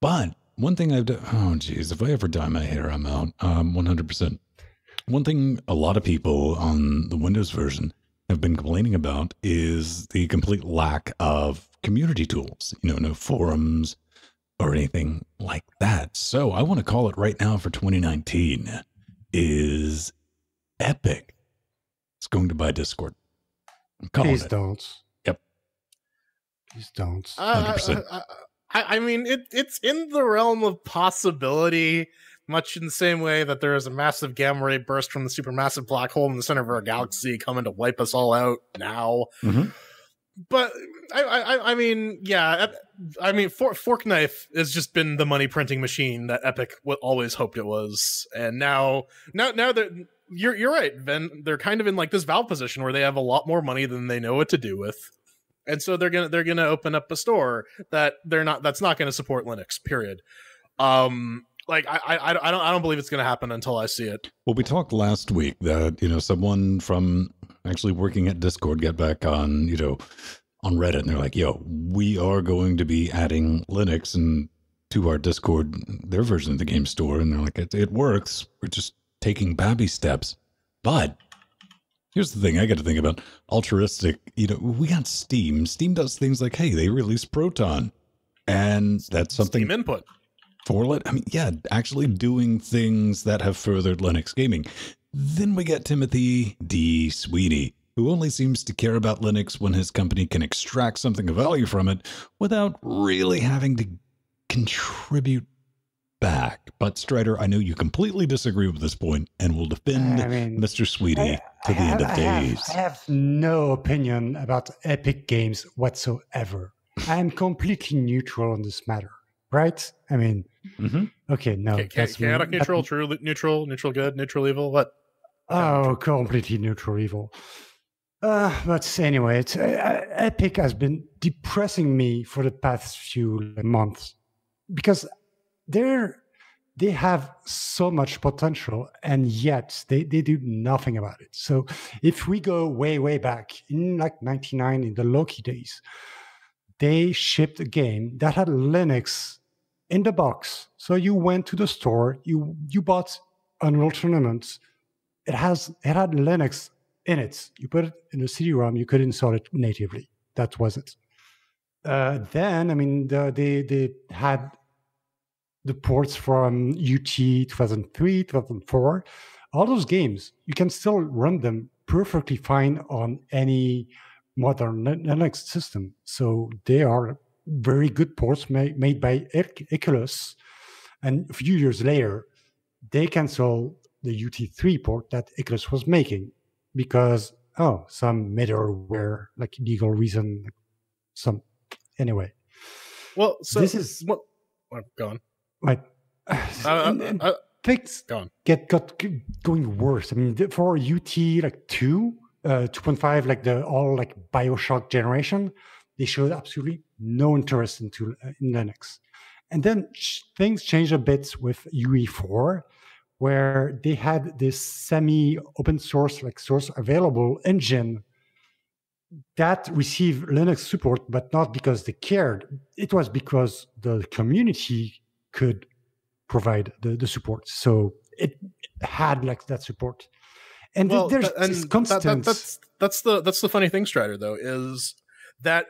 But one thing I've done, oh geez, if I ever dye my hair, I'm out. Um, 100%. One thing a lot of people on the Windows version have been complaining about is the complete lack of community tools. You know, no forums or anything like that. So I want to call it right now for 2019 is Epic. It's going to buy Discord. I'm Please it. don't. Yep. Please don't. Uh, 100%. I, I, I mean, it, it's in the realm of possibility, much in the same way that there is a massive gamma ray burst from the supermassive black hole in the center of our galaxy coming to wipe us all out now. Mhm. But I, I, I mean, yeah, I mean, For- Fork Knife has just been the money printing machine that Epic w- always hoped it was, and now, now, now that you're you're right, Ben, they're kind of in like this Valve position where they have a lot more money than they know what to do with and so they're gonna they're gonna open up a store that they're not that's not gonna support Linux. Period. Um, like I I I don't I don't believe it's gonna happen until I see it. Well, we talked last week that, you know, someone from actually working at Discord got back on, you know, on Reddit and they're like, yo, we are going to be adding Linux and to our Discord, their version of the game store. And they're like, it, it works. We're just taking baby steps. But here's the thing I got to think about altruistic. You know, we got Steam. Steam does things like, hey, they release Proton. And that's something Steam input. For Lin- I mean, yeah, actually doing things that have furthered Linux gaming. Then we get Timothy D. Sweeney, who only seems to care about Linux when his company can extract something of value from it without really having to contribute back. But Strider, I know you completely disagree with this point and will defend I mean, Mr. Sweetie I- to the I end have- of I have- days. I have no opinion about Epic Games whatsoever. I am completely neutral on this matter, right? I mean, Mhm. okay, no, Cha- cha- that's me. chaotic That- neutral, true neutral, neutral good, neutral evil. What? Oh, completely neutral evil. Uh, but anyway, it's, uh, uh, Epic has been depressing me for the past few months because they're they have so much potential and yet they, they do nothing about it. So if we go way, way back in like 99 in the Loki days, they shipped a game that had Linux in the box. So you went to the store, you you bought Unreal Tournament. It has it had Linux in it. You put it in a CD-ROM, you could install it natively. That was it. Uh, then, I mean, the, they they had the ports from UT 2003, 2004. All those games, you can still run them perfectly fine on any modern Linux system. So they are very good ports made, made by Ec- Icculus. And a few years later, they cancel the UT3 port that Icculus was making because, oh, some middleware, like legal reason, some, anyway. Well, so This is- well, Oh, go on. Like, Uh, and- uh, and uh, things go on. get got going worse. I mean, for UT like two, uh, two point five, like the all like Bioshock generation, they showed absolutely no interest into uh, in Linux. And then things changed a bit with UE four, where they had this semi open source like source available engine that received Linux support, but not because they cared. It was because the community could provide the, the support. So it had like that support. And well, there's th- and this that- that- that's that's the that's the funny thing, Strider. Though is that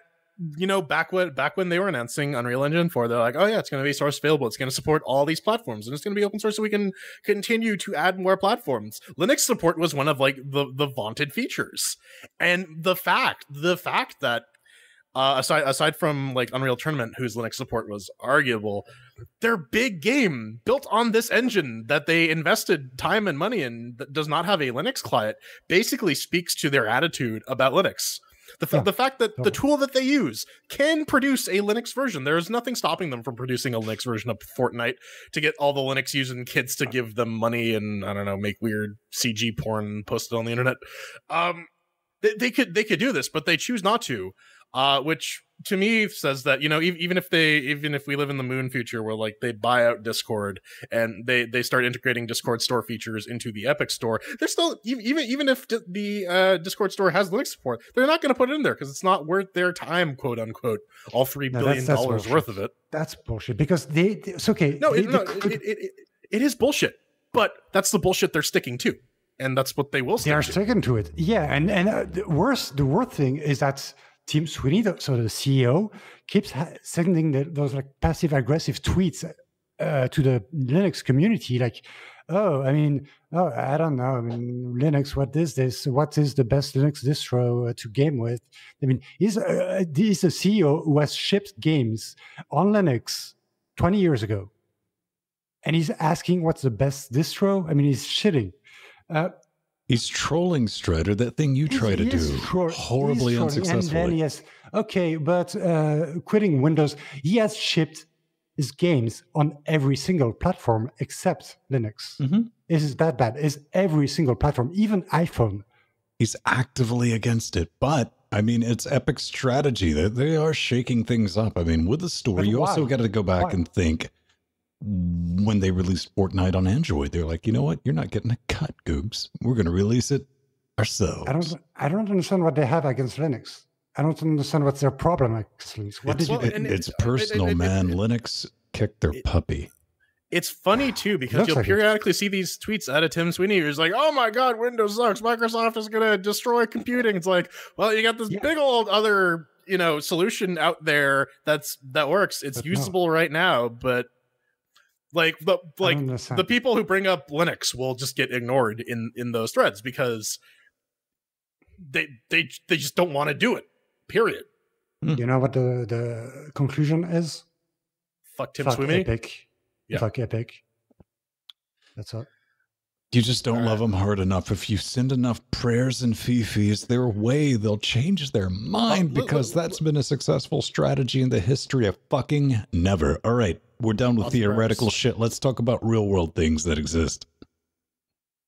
you know back when back when they were announcing Unreal Engine 4, they're like, oh yeah, it's going to be source available. It's going to support all these platforms, and it's going to be open source, so we can continue to add more platforms. Linux support was one of like the the vaunted features, and the fact the fact that. Uh, aside aside from like Unreal Tournament, whose Linux support was arguable, their big game built on this engine that they invested time and money in that does not have a Linux client basically speaks to their attitude about Linux. The, Yeah, the fact that the tool that they use can produce a Linux version. There is nothing stopping them from producing a Linux version of Fortnite to get all the Linux using kids to give them money and I don't know, make weird CG porn posted on the internet. Um, they, they could they could do this, but they choose not to. Uh, which to me says that you know e- even if they even if we live in the moon future where like they buy out discord and they they start integrating discord store features into the epic store they're still even even if d- the uh, discord store has linux support they're not going to put it in there because it's not worth their time quote unquote all three No, billion that's- that's dollars bullshit. worth of it that's bullshit because they, they- it's okay. no, they, it, no could- it, it, it, is bullshit but that's the bullshit they're sticking to and that's what they will they are to. sticking to it. Yeah, and and uh, the worst, the worst thing is that Tim Sweeney, the, so the CEO, keeps sending the, those like passive aggressive tweets uh, to the Linux community, like, oh, I mean, oh, I don't know, I mean, Linux, what is this? What is the best Linux distro uh, to game with? I mean, he's uh, the CEO who has shipped games on Linux twenty years ago, and he's asking what's the best distro. I mean, he's shitting. Uh, He's trolling Strider, that thing you try to do tro- horribly trolling, And then unsuccessfully. he okay, but uh, quitting Windows, he has shipped his games on every single platform except Linux. Mhm. Is it that bad? Is every single platform, even iPhone? He's actively against it, but I mean, it's Epic strategy. They, they are shaking things up. I mean, with the store, But you also got to go back Why? and think when they released Fortnite on Android, they're like, you know what? You're not getting a cut, Googs. We're going to release it ourselves. I don't. I don't understand what they have against Linux. I don't understand what's their problem against Linux. What it's, did you Well, do? it- it's it- it- personal, it- it- man. it- Linux kicked their it- puppy. It's funny too because you'll like it. periodically see these tweets out of Tim Sweeney who's like, "Oh my God, Windows sucks. Microsoft is gonna destroy computing." It's like, well, you got this Yeah. big old other you know solution out there that's that works. It's But no. usable right now, but like the like the people who bring up Linux will just get ignored in in those threads because they they they just don't want to do it. Period. Hmm. you know what the the conclusion is? Fuck Tim Fuck Sweeney. Epic. Yeah. Fuck Epic. That's all. You just don't All love right. them hard enough. If you send enough prayers and fifis their way, they'll change their mind Oh, look, because look, that's been a successful strategy in the history of fucking never. All right, we're done with Lots theoretical prayers. shit. Let's talk about real world things that exist.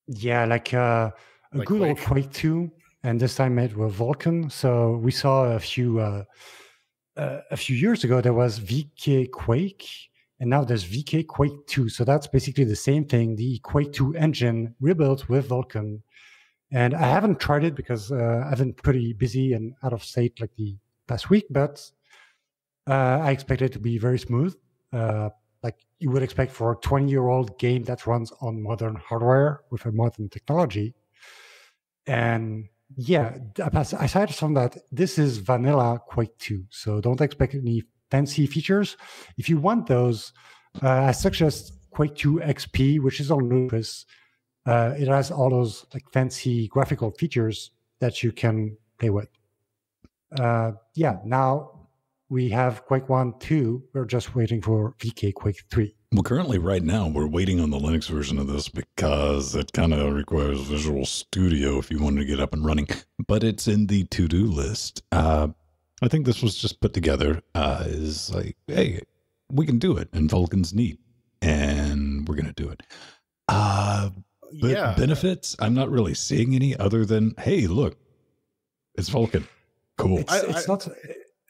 Yeah, like uh, a Like good old Quake. Quake 2, and this time it was Vulkan. So we saw a few uh, uh, a few years ago there was VK Quake, and now there's VK Quake 2. So that's basically the same thing, the Quake 2 engine rebuilt with Vulkan. And I haven't tried it because uh, I've been pretty busy and out of state like the past week, but uh, I expect it to be very smooth. Uh, like you would expect for a 20 year old game that runs on modern hardware with a modern technology. And yeah, aside from that, this is vanilla Quake 2. So don't expect any fancy features. If you want those, uh, I suggest Quake 2 XP, which is on Lupus. Uh, it has all those like fancy graphical features that you can play with. Uh, yeah, now we have Quake 1, 2. We're just waiting for VK Quake 3. Well, currently, right now, we're waiting on the Linux version of this because it kind of requires Visual Studio if you wanted to get up and running. But it's in the to-do list. Uh, I think this was just put together uh, is like, hey, we can do it, and Vulkan's neat, and we're gonna do it. Uh, but yeah. benefits, I'm not really seeing any other than hey, look, it's Vulkan, cool. It's, I- it's I- not.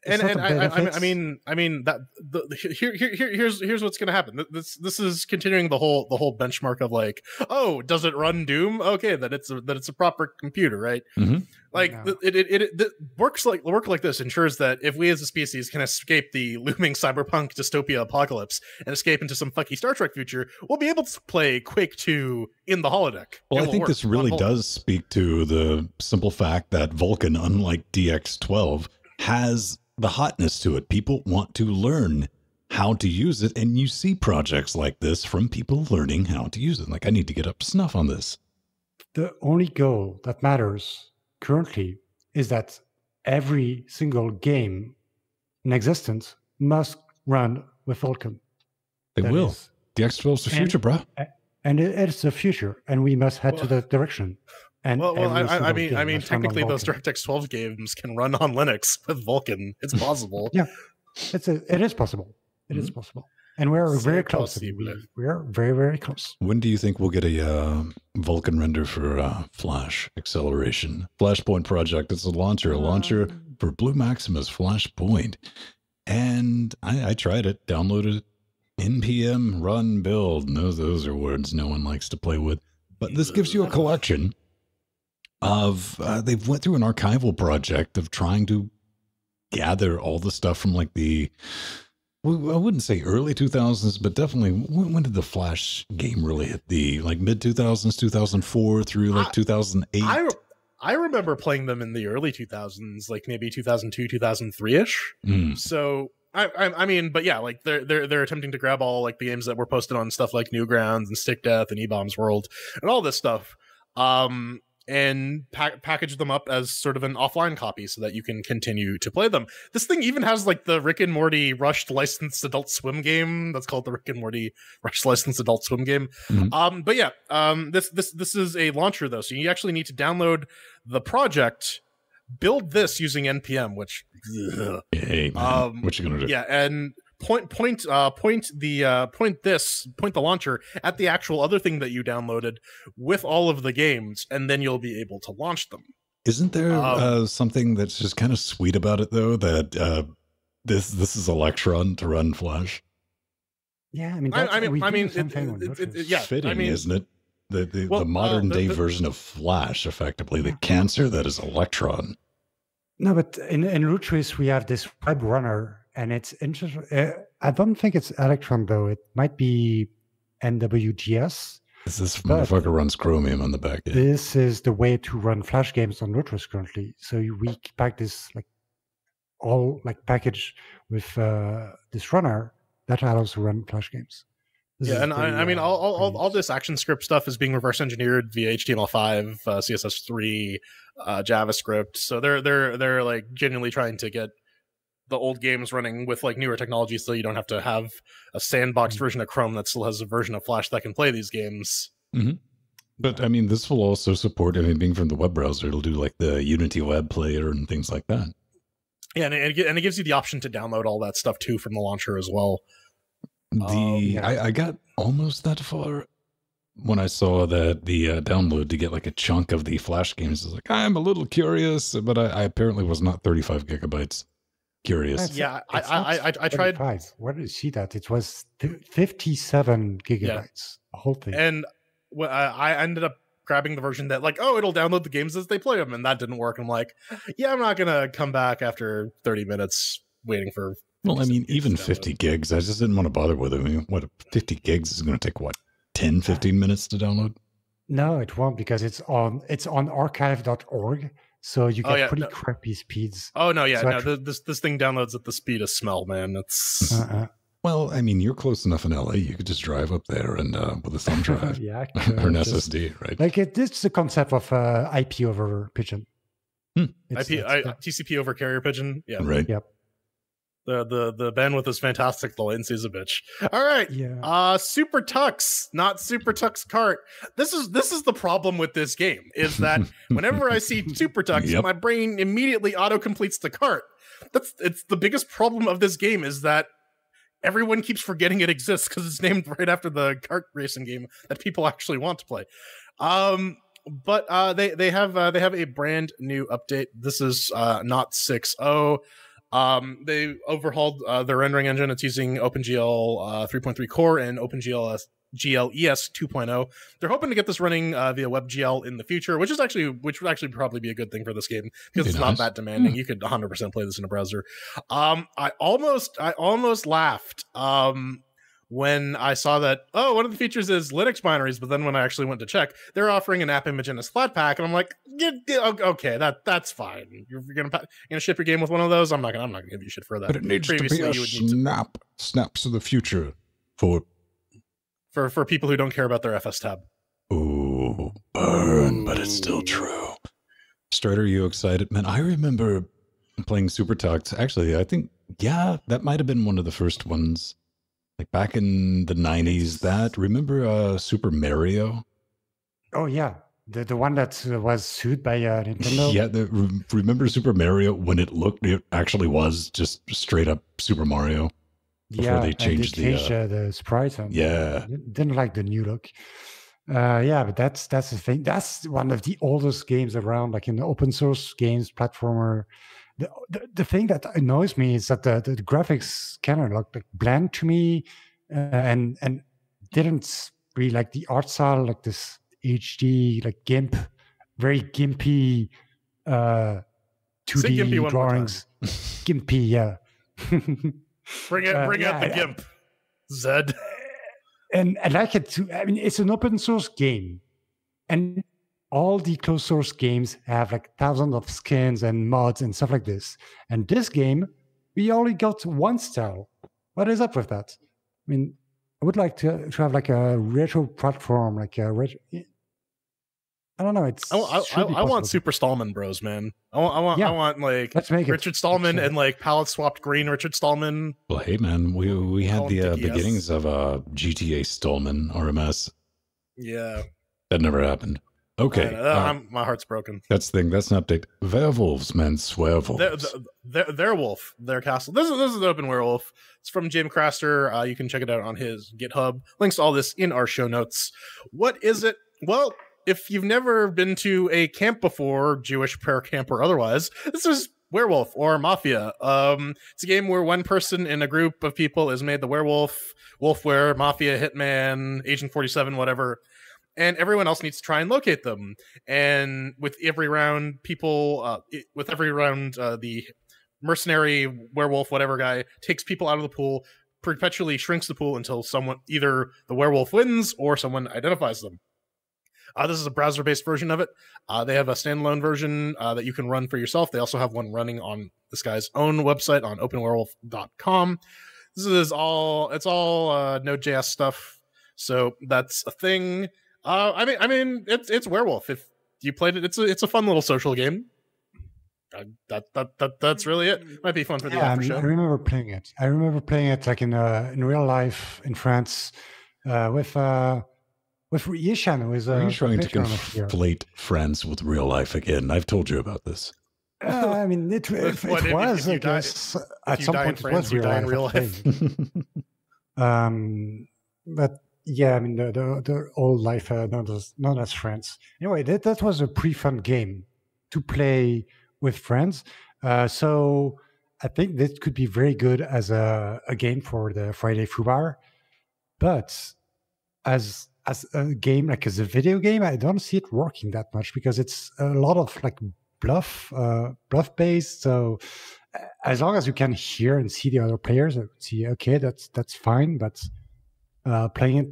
And and I, I, I mean- I mean, that the, here, here, here, here's here's what's going to happen. This this is continuing the whole the whole benchmark of like, oh, does it run Doom? Okay, that it's a, that it's a proper computer, right? Mhm. Like Yeah. it, it, it, it works like work like this ensures that if we as a species can escape the looming cyberpunk dystopia apocalypse and escape into some fucky Star Trek future, we'll be able to play Quake 2 in the holodeck. Well, I think this really does speak to the simple fact that Vulkan, unlike DX12, has the hotness to it. People want to learn how to use it, and you see projects like this from people learning how to use it. Like, I need to get up to snuff on this. the only goal that matters currently is that every single game in existence must run with Vulkan. They That will. is- DX12's the And- future, bro. and it's the future, and we must head to that direction. And Well, well I, I, I mean, I mean, must run on technically, those DirectX 12 games can run on Linux with Vulkan. It's possible. Yeah. It's a, it is possible. It is possible, and we're Mm-hmm. Very close. We, possible. we are very very close. When do you think we'll get a uh, Vulkan render for uh, Flash acceleration? Flashpoint Project. It's a launcher, a launcher for BlueMaxima's Flashpoint. And I, I tried it, downloaded it, npm run build. No, those are words no one likes to play with. But this gives you a collection of. Uh, they've went through an archival project of trying to gather all the stuff from like the. I wouldn't say early 2000s, but definitely when, when did the Flash game really hit the like mid 2000s, 2004 through like I- 2008? I, I remember playing them in the early 2000s, like maybe 2002, 2003 ish. Mm. So. I, I, I mean, but yeah, like they're they're they're attempting to grab all like the games that were posted on stuff like Newgrounds and Stick Death and eBaum's World and all this stuff, um, and pack package them up as sort of an offline copy so that you can continue to play them. This thing even has like the Rick and Morty rushed licensed Adult Swim game that's called the Rick and Morty rushed licensed Adult Swim game. Mhm. Um, but yeah, um, this this this is a launcher though, so you actually need to download the project, build this using npm, which ugh. Hey, man, Um, what you gonna do? yeah, and point point uh point the uh point this point the launcher at the actual other thing that you downloaded with all of the games, and then you'll be able to launch them. Isn't there Um, uh, something that's just kind of sweet about it though? That uh, this this is Electron to run Flash. Yeah, I mean, I- that's, I mean- I mean, the same it- thing on it- it- Nitros. yeah, I fitting, mean- isn't it? The the, Well, the uh, modern the- day the- version of Flash, effectively the cancer that is Electron. No, but in in Lutris we have this web runner, and it's interesting. Uh, I don't think it's Electron though. It might be NW.js. This But- motherfucker runs Chromium on the back end? This is the way to run Flash games on Lutris currently. So we pack this like all like package with uh, this runner that allows to run Flash games. This yeah, is and I, I mean, uh, all, all, all, all this action script stuff is being reverse engineered via HTML5, uh, CSS3, uh, JavaScript. So they're they're they're like genuinely trying to get the old games running with like newer technology, so you don't have to have a sandbox Mm. version of Chrome that still has a version of Flash that can play these games. But I mean, this will also support. I mean, being from the web browser, it'll do like the Unity web player and things like that. Yeah, and it, and it- gives you the option to download all that stuff too from the launcher as well. The Um. I, I got almost that far when I saw that the uh, download to get like a chunk of the Flash games. I was like, I'm a little curious, but I, I apparently was not 35 gigabytes curious. That's- Yeah, I I, I, I, I tried 35. Where did you see that? It was th- 57 gigabytes. The whole thing. and wh- I I ended up grabbing the version that like oh it'll download the games as they play them and that didn't work i'm like yeah i'm not gonna come back after 30 minutes waiting for Well, I mean, even 50 gigs, I just didn't want to bother with it. I mean, what 50 gigs is going to take what 10, 15 minutes to download? no, it won't because it's on it's on archive.org. So you Oh, get yeah, pretty no. crappy speeds. oh no yeah So no tr- this this thing downloads at the speed of smell man it's Uh-uh. Well, I mean, you're close enough in LA. You could just drive up there and uh, with a thumb drive yeah, or an just- SSD, right? Like it, it's the concept of uh, IP over pigeon. Hmm. It's- IP, it's I, TCP over carrier pigeon yeah Right. The the the bandwidth is fantastic the latency is a bitch all right yeah. Uh Super Tux, not SuperTuxKart. This is this is the problem with this game is that whenever I see Super Tux, Yep. my brain immediately auto completes the cart. That's it's the biggest problem of this game is that everyone keeps forgetting it exists because it's named right after the kart racing game that people actually want to play. Um, but uh, they they have uh, they have a brand new update. This is uh, not 6.0. Um, they overhauled uh, their rendering engine. It's using OpenGL uh, 3.3 Core and OpenGL GLES 2.0. They're hoping to get this running uh, via WebGL in the future, which is actually which would actually probably be a good thing for this game because it's nice. not that demanding. Mm. You could 100% play this in a browser. Um, I almost I almost laughed um, when I saw that oh one of the features is Linux binaries, but then when I actually went to check, they're offering an app image in a Flatpak, and I'm like, yeah, yeah, okay, that that's fine. You're, you're, gonna you're gonna ship your game with one of those. I'm not gonna I'm not gonna give you shit for that. But it needs Previously, to be a snap to... snaps of the future for for for people who don't care about their FS tab. Ooh, burn, but it's still true. Strider, are you excited? Man, I remember playing Super Tux. Actually, I think yeah, that might have been one of the first ones. Like back in the nineties. That remember uh Super Mario? Oh yeah. The, the one that was sued by uh, Nintendo. yeah, the, remember Super Mario when it looked it actually was just straight up Super Mario before yeah, they changed, they changed the, uh, the sprite. And yeah, didn't like the new look. Uh, yeah, but that's that's the thing. That's one of the oldest games around, like in the open source games platformer. The, the, the thing that annoys me is that the, the, the graphics kind of look like bland to me, uh, and and didn't really like the art style, like this HD, like GIMP, very gimpy, uh, 2D drawings. gimpy, yeah. Bring it, uh, bring uh, out the GIMP, Zed. And I like it too. I mean, it's an open source game, and all the closed source games have like thousands of skins and mods and stuff like this. And this game, we only got one style. What is up with that? I mean, I would like to, to have like a retro platform, like a retro, I don't know. It's I, I, I, I want Super Stallman Bros, man. I want I want, yeah. I want like Let's make Richard it. Stallman and like palette swapped green Richard Stallman. Well, hey man, we we had the uh, beginnings of uh, GTA Stallman RMS. Yeah, that never happened. Okay, uh, my heart's broken. That's the thing. That's an update. Werewolves, man, swearwolves. They're, they're, they're wolf. Their castle. This is this is an open werewolf. It's from Jim Craster. Uh, you can check it out on his GitHub. Links to all this in our show notes. What is it? Well, if you've never been to a camp before, Jewish prayer camp or otherwise, this is Werewolf or Mafia. Um, it's a game where one person in a group of people is made the werewolf, wolfware, mafia, hitman, agent 47, whatever. And everyone else needs to try and locate them. And with every round, people, uh, it, with every round, uh, the mercenary werewolf, whatever guy takes people out of the pool, perpetually shrinks the pool until someone, either the werewolf wins or someone identifies them. Uh, this is a browser based version of it. Uh, they have a standalone version uh, that you can run for yourself. They also have one running on this guy's own website on openwerewolf.com. This is all, it's all uh, Node.js stuff. So that's a thing. Uh, I mean, I mean, it's it's werewolf. If you played it, it's a it's a fun little social game. Uh, that that that that's really it. Might be fun for the yeah, after show. I remember playing it. I remember playing it like in uh, in real life in France uh, with uh, with Yishan, who is Are you trying to conflate friends with real life again? I've told you about this. Uh, I mean, it, it, it was, I guess, at some point, it was real life. Real life. um, but yeah, I mean, the, the, the old life, uh, not, as, not as friends. Anyway, that, that was a pretty fun game to play with friends. Uh, so I think this could be very good as a, a game for the Friday Fubar. But as as a game, like as a video game, I don't see it working that much because it's a lot of like bluff, uh, bluff based. So as long as you can hear and see the other players, I would see okay, that's that's fine. But uh, playing it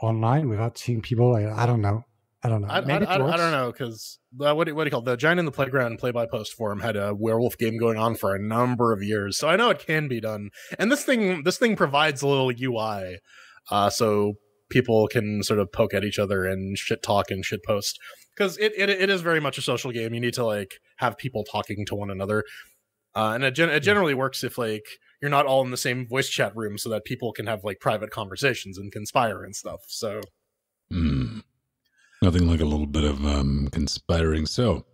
online without seeing people, I, I don't know. I don't know. I, I, I, I don't know because uh, what, do, what do you call it? the Giant in the Playground play by post forum had a werewolf game going on for a number of years, so I know it can be done. And this thing this thing provides a little UI, uh, so people can sort of poke at each other and shit talk and shit post because it, it, it is very much a social game. You need to like have people talking to one another, uh, and it, gen- it generally works if like you're not all in the same voice chat room so that people can have like private conversations and conspire and stuff. So, mm. nothing like a little bit of um, conspiring. So,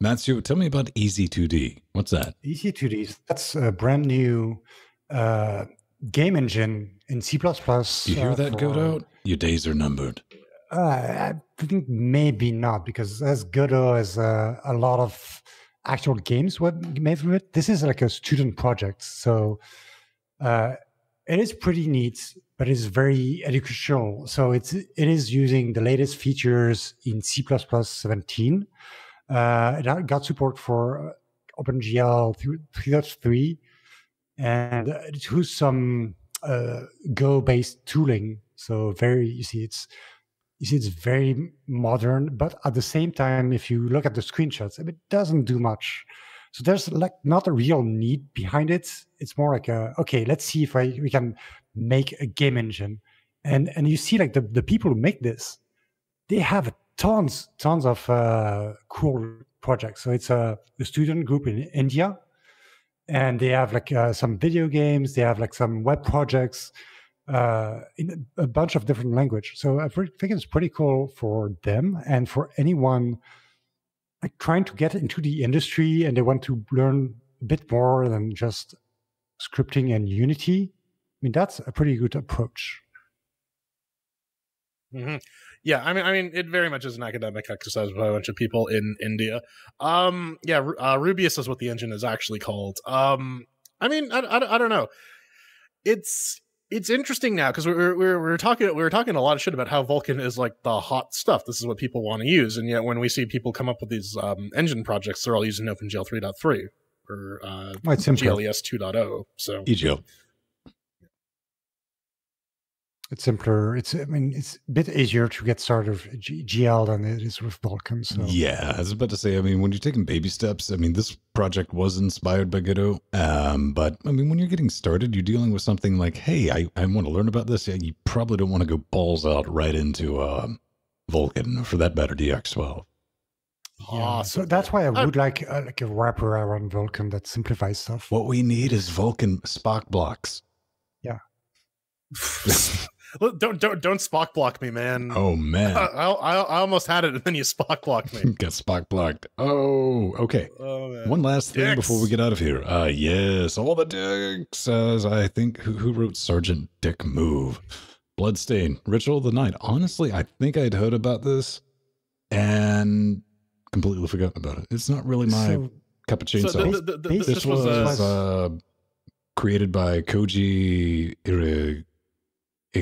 Matthew, tell me about Easy2D. What's that? Easy2D. That's a brand new. Uh, game engine in C++. You hear uh, that, for- Godot? Your days are numbered. Uh, I think maybe not because as Godot has uh, a lot of actual games were made from it. This is like a student project, so uh, it is pretty neat, but it's very educational. So it's it is using the latest features in C++ 17. Uh, it got support for OpenGL 3.3 and it used some uh, Go-based tooling. So very, you see, it's it's very modern, but at the same time, if you look at the screenshots, it doesn't do much. So there's like not a real need behind it. It's more like a okay, let's see if I, we can make a game engine, and and you see like the the people who make this, they have tons tons of uh, cool projects. So it's a, a student group in India, and they have like uh, some video games. They have like some web projects uh, in a bunch of different language. So I think it's pretty cool for them and for anyone like trying to get into the industry and they want to learn a bit more than just scripting and Unity. I mean, that's a pretty good approach. hmm Yeah, I mean, I mean, it very much is an academic exercise by a bunch of people in India. Um, yeah, uh, Rubeus is what the engine is actually called. Um, I mean, I, I, I don't know. It's it's interesting now because we we're, we're we're talking we were talking a lot of shit about how Vulkan is like the hot stuff. This is what people want to use, and yet when we see people come up with these um, engine projects, they're all using OpenGL 3.3 or uh, Well. GLES 2.0. So EGL. It's simpler. It's I mean, it's a bit easier to get started with G- GL than it is with Vulkan. So Yeah, I was about to say. I mean, when you're taking baby steps, I mean, this project was inspired by Godot. Um, but I mean, when you're getting started, you're dealing with something like, hey, I, I want to learn about this. Yeah, you probably don't want to go balls out right into um, Vulkan, for that matter, DX12. Yeah, Awesome. So that's why I I- would like uh, like a wrapper around Vulkan that simplifies stuff. What we need is Vulkan Spock blocks. Look, don't don't don't Spock block me, man. Oh man, I, I, I almost had it, and then you Spock blocked me. got Spock blocked. Oh, okay. Oh, man. One last thing Dicks. before we get out of here. Uh yes, all the dicks. As I think who, who wrote Sergeant Dick Move, Bloodstained, Ritual of the Night. Honestly, I think I'd heard about this and completely forgotten about it. It's not really my So cup of So chainsaw. the, the, the, the, This this, this was, was, uh, uh, created by Koji Ire-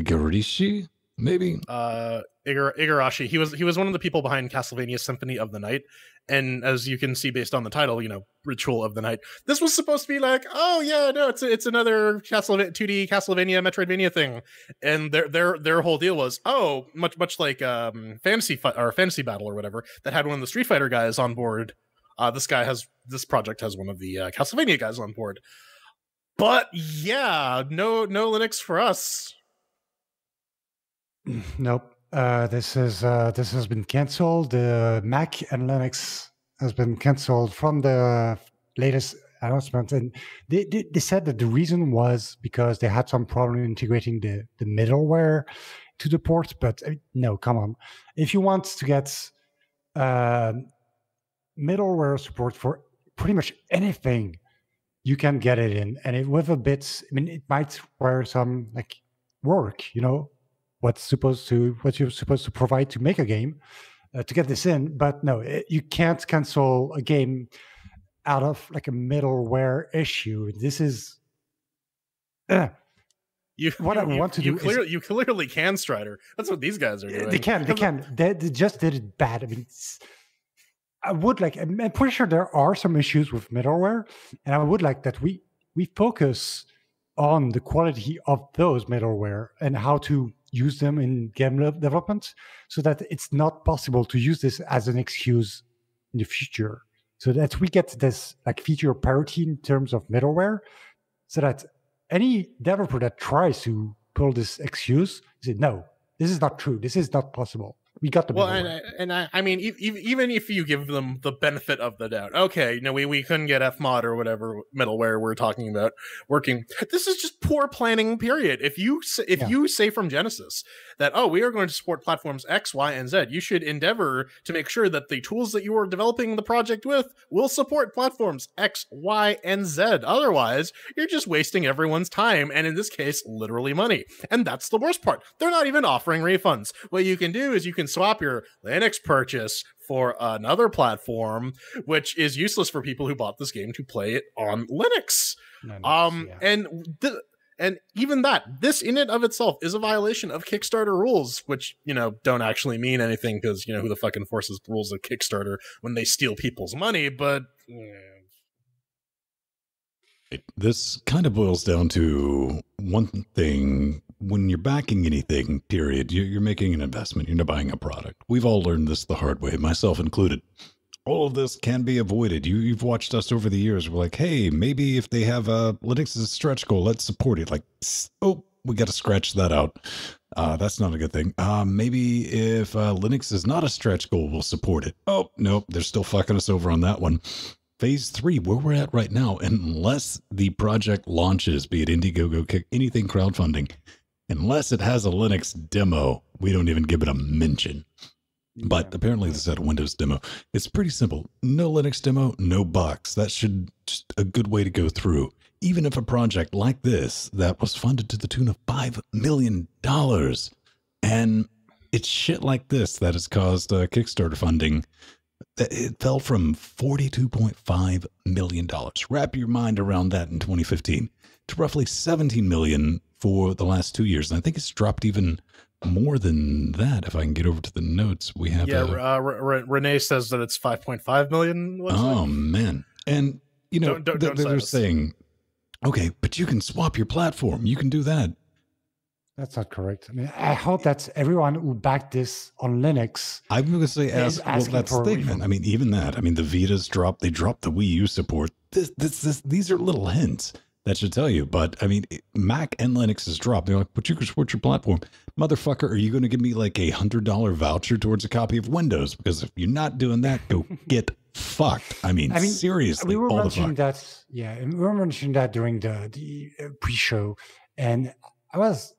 Igarashi, maybe. uh Igar- Igarashi. He was he was one of the people behind Castlevania Symphony of the Night, and as you can see based on the title, you know, Ritual of the Night. This was supposed to be like, oh yeah, no, it's it's another Castlevania 2D Castlevania Metroidvania thing, and their their their whole deal was, oh, much much like um Fantasy Fight or Fantasy Battle or whatever that had one of the Street Fighter guys on board. Uh, this guy has this project has one of the uh, Castlevania guys on board. But yeah, no no Linux for us. Nope. Uh, this is uh, this has been cancelled. The Mac and Linux has been cancelled from the latest announcement, and they, they they said that the reason was because they had some problem integrating the the middleware to the port. But uh, no, come on, if you want to get uh, middleware support for pretty much anything, you can get it in, and it, with a bit. I mean, it might require some like work, you know, what's supposed to what you're supposed to provide to make a game uh, to get this in but no it, you can't cancel a game out of like a middleware issue. This is uh, You What you, I want to you do is- clearly you clearly can Strider. That's what these guys are doing. they can they can. They, they just did it bad. I mean i would like i'm I'm pretty sure there are some issues with middleware and i would like that we we focus on the quality of those middleware and how to use them in game development so that it's not possible to use this as an excuse in the future. So that we get this like feature parity in terms of middleware so that any developer that tries to pull this excuse say no this is not true. This is not possible we got the well, and, and I, I mean, even if you give them the benefit of the doubt, okay, you know, we, we couldn't get Fmod or whatever middleware we're talking about working. This is just poor planning. Period. If you if Yeah. you say from Genesis that oh, we are going to support platforms X, Y, and Z, you should endeavor to make sure that the tools that you are developing the project with will support platforms X, Y, and Z. Otherwise, you're just wasting everyone's time, and in this case, literally money. And that's the worst part. They're not even offering refunds. What you can do is you can swap your Linux purchase for another platform, which is useless for people who bought this game to play it on Linux. No, Um, yeah. and th- and even that, this in and of itself is a violation of Kickstarter rules, which you know don't actually mean anything because you know who the fuck enforces rules of Kickstarter when they steal people's money. But It- This kind of boils down to one thing. When you're backing anything, period, you- you're making an investment. You're not buying a product. We've all learned this the hard way, myself included. All of this can be avoided. You, you've watched us over the years. We're like, hey, maybe if they have a Linux as a stretch goal, let's support it. Like, oh, we got to scratch that out. Uh, that's not a good thing. Uh, maybe if uh, Linux is not a stretch goal, we'll support it. Oh, nope, they're still fucking us over on that one phase three, where we're at right now, unless the project launches, be it Indiegogo, Kick, anything crowdfunding, unless it has a Linux demo, we don't even give it a mention. But Yeah. apparently, this had a Windows demo. It's pretty simple. No Linux demo, no box. That should just a good way to go through. Even if a project like this that was funded to the tune of five million dollars, and it's shit like this that has caused uh, Kickstarter funding it fell from $42.5 million. Wrap your mind around that in 2015 to roughly 17 million for the last two years. And I think it's dropped even more than that. If I can get over to the notes, we have. yeah, uh, uh, Re- Re- Renee says that it's 5.5 million. Oh, man. And, you know, Don't- don't- th- don't they're saying, okay, but you can swap your platform. You can do that. That's not correct. I mean, I hope that everyone who backed this on Linux. I'm going to say, Is ask, well, that's for the a thing, man. I mean, even that. I mean, the Vitas dropped, they dropped the Wii U support. This, this, this, these are little hints that should tell you. But I mean, Mac and Linux has dropped. They're like, but you can support your platform. Motherfucker, are you going to give me like a $100 voucher towards a copy of Windows? Because if you're not doing that, go get fucked. I mean, I mean, seriously, we were all the mentioning that. Yeah, we were mentioning that during the the pre-show, and I was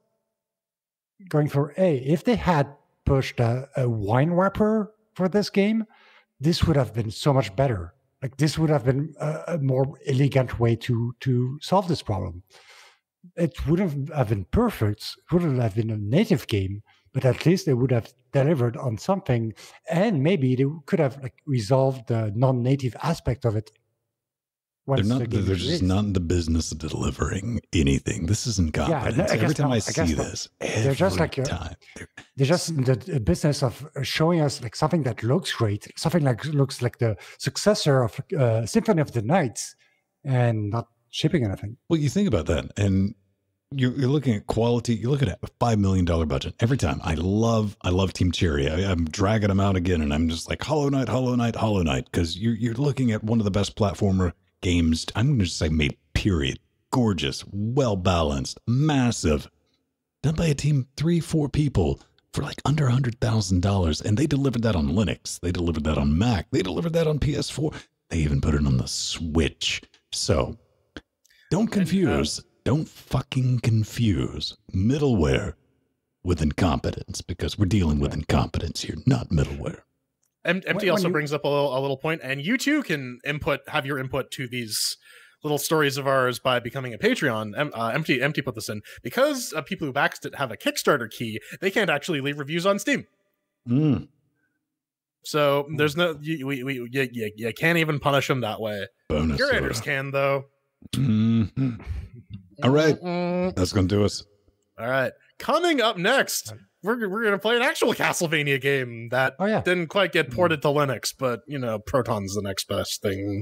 going for hey, if they had pushed a, a wine wrapper for this game, this would have been so much better. Like this would have been a, a more elegant way to to solve this problem. It wouldn't have been perfect. It wouldn't have been a native game, but at least they would have delivered on something, and maybe they could have like resolved the non-native aspect of it. They're not. the They're just not in the business of delivering anything. This is incompetence. I Every time not. I I see not. this, They're just like time. They're- They're just in the business of showing us like something that looks great, something like looks like the successor of uh, Symphony of the Night, and not shipping anything. Well, you think about that, and you're, you're looking at quality. You look at a five million dollar budget every time. I love, I love Team Cherry. I, I'm dragging them out again, and I'm just like Hollow Knight, Hollow Knight, Hollow Knight, because you're you're looking at one of the best platformer games. I'm going to just say made. Period. Gorgeous, well balanced, massive, done by a team three, four people for like under a hundred thousand dollars, and they delivered that on Linux. They delivered that on Mac. They delivered that on PS4. They even put it on the Switch. So don't uh, confuse, don't fucking confuse middleware with incompetence because we're dealing with incompetence here, not middleware. Em- Empty when also you- brings up a little, a little point, and you too can input, have your input to these little stories of ours by becoming a Patreon. Em- uh, Empty, Empty put this in because uh, people who backed it have a Kickstarter key. They can't actually leave reviews on Steam, Mm, so there's no you, we, we, you, you, you can't even punish them that way. bonus. Curators can though. Mhm. All right. Mm-mm. That's going to do us. All right. Coming up next, we're, we're going to play an actual Castlevania game that Oh yeah, didn't quite get mm. ported to Linux, but you know, Proton's the next best thing.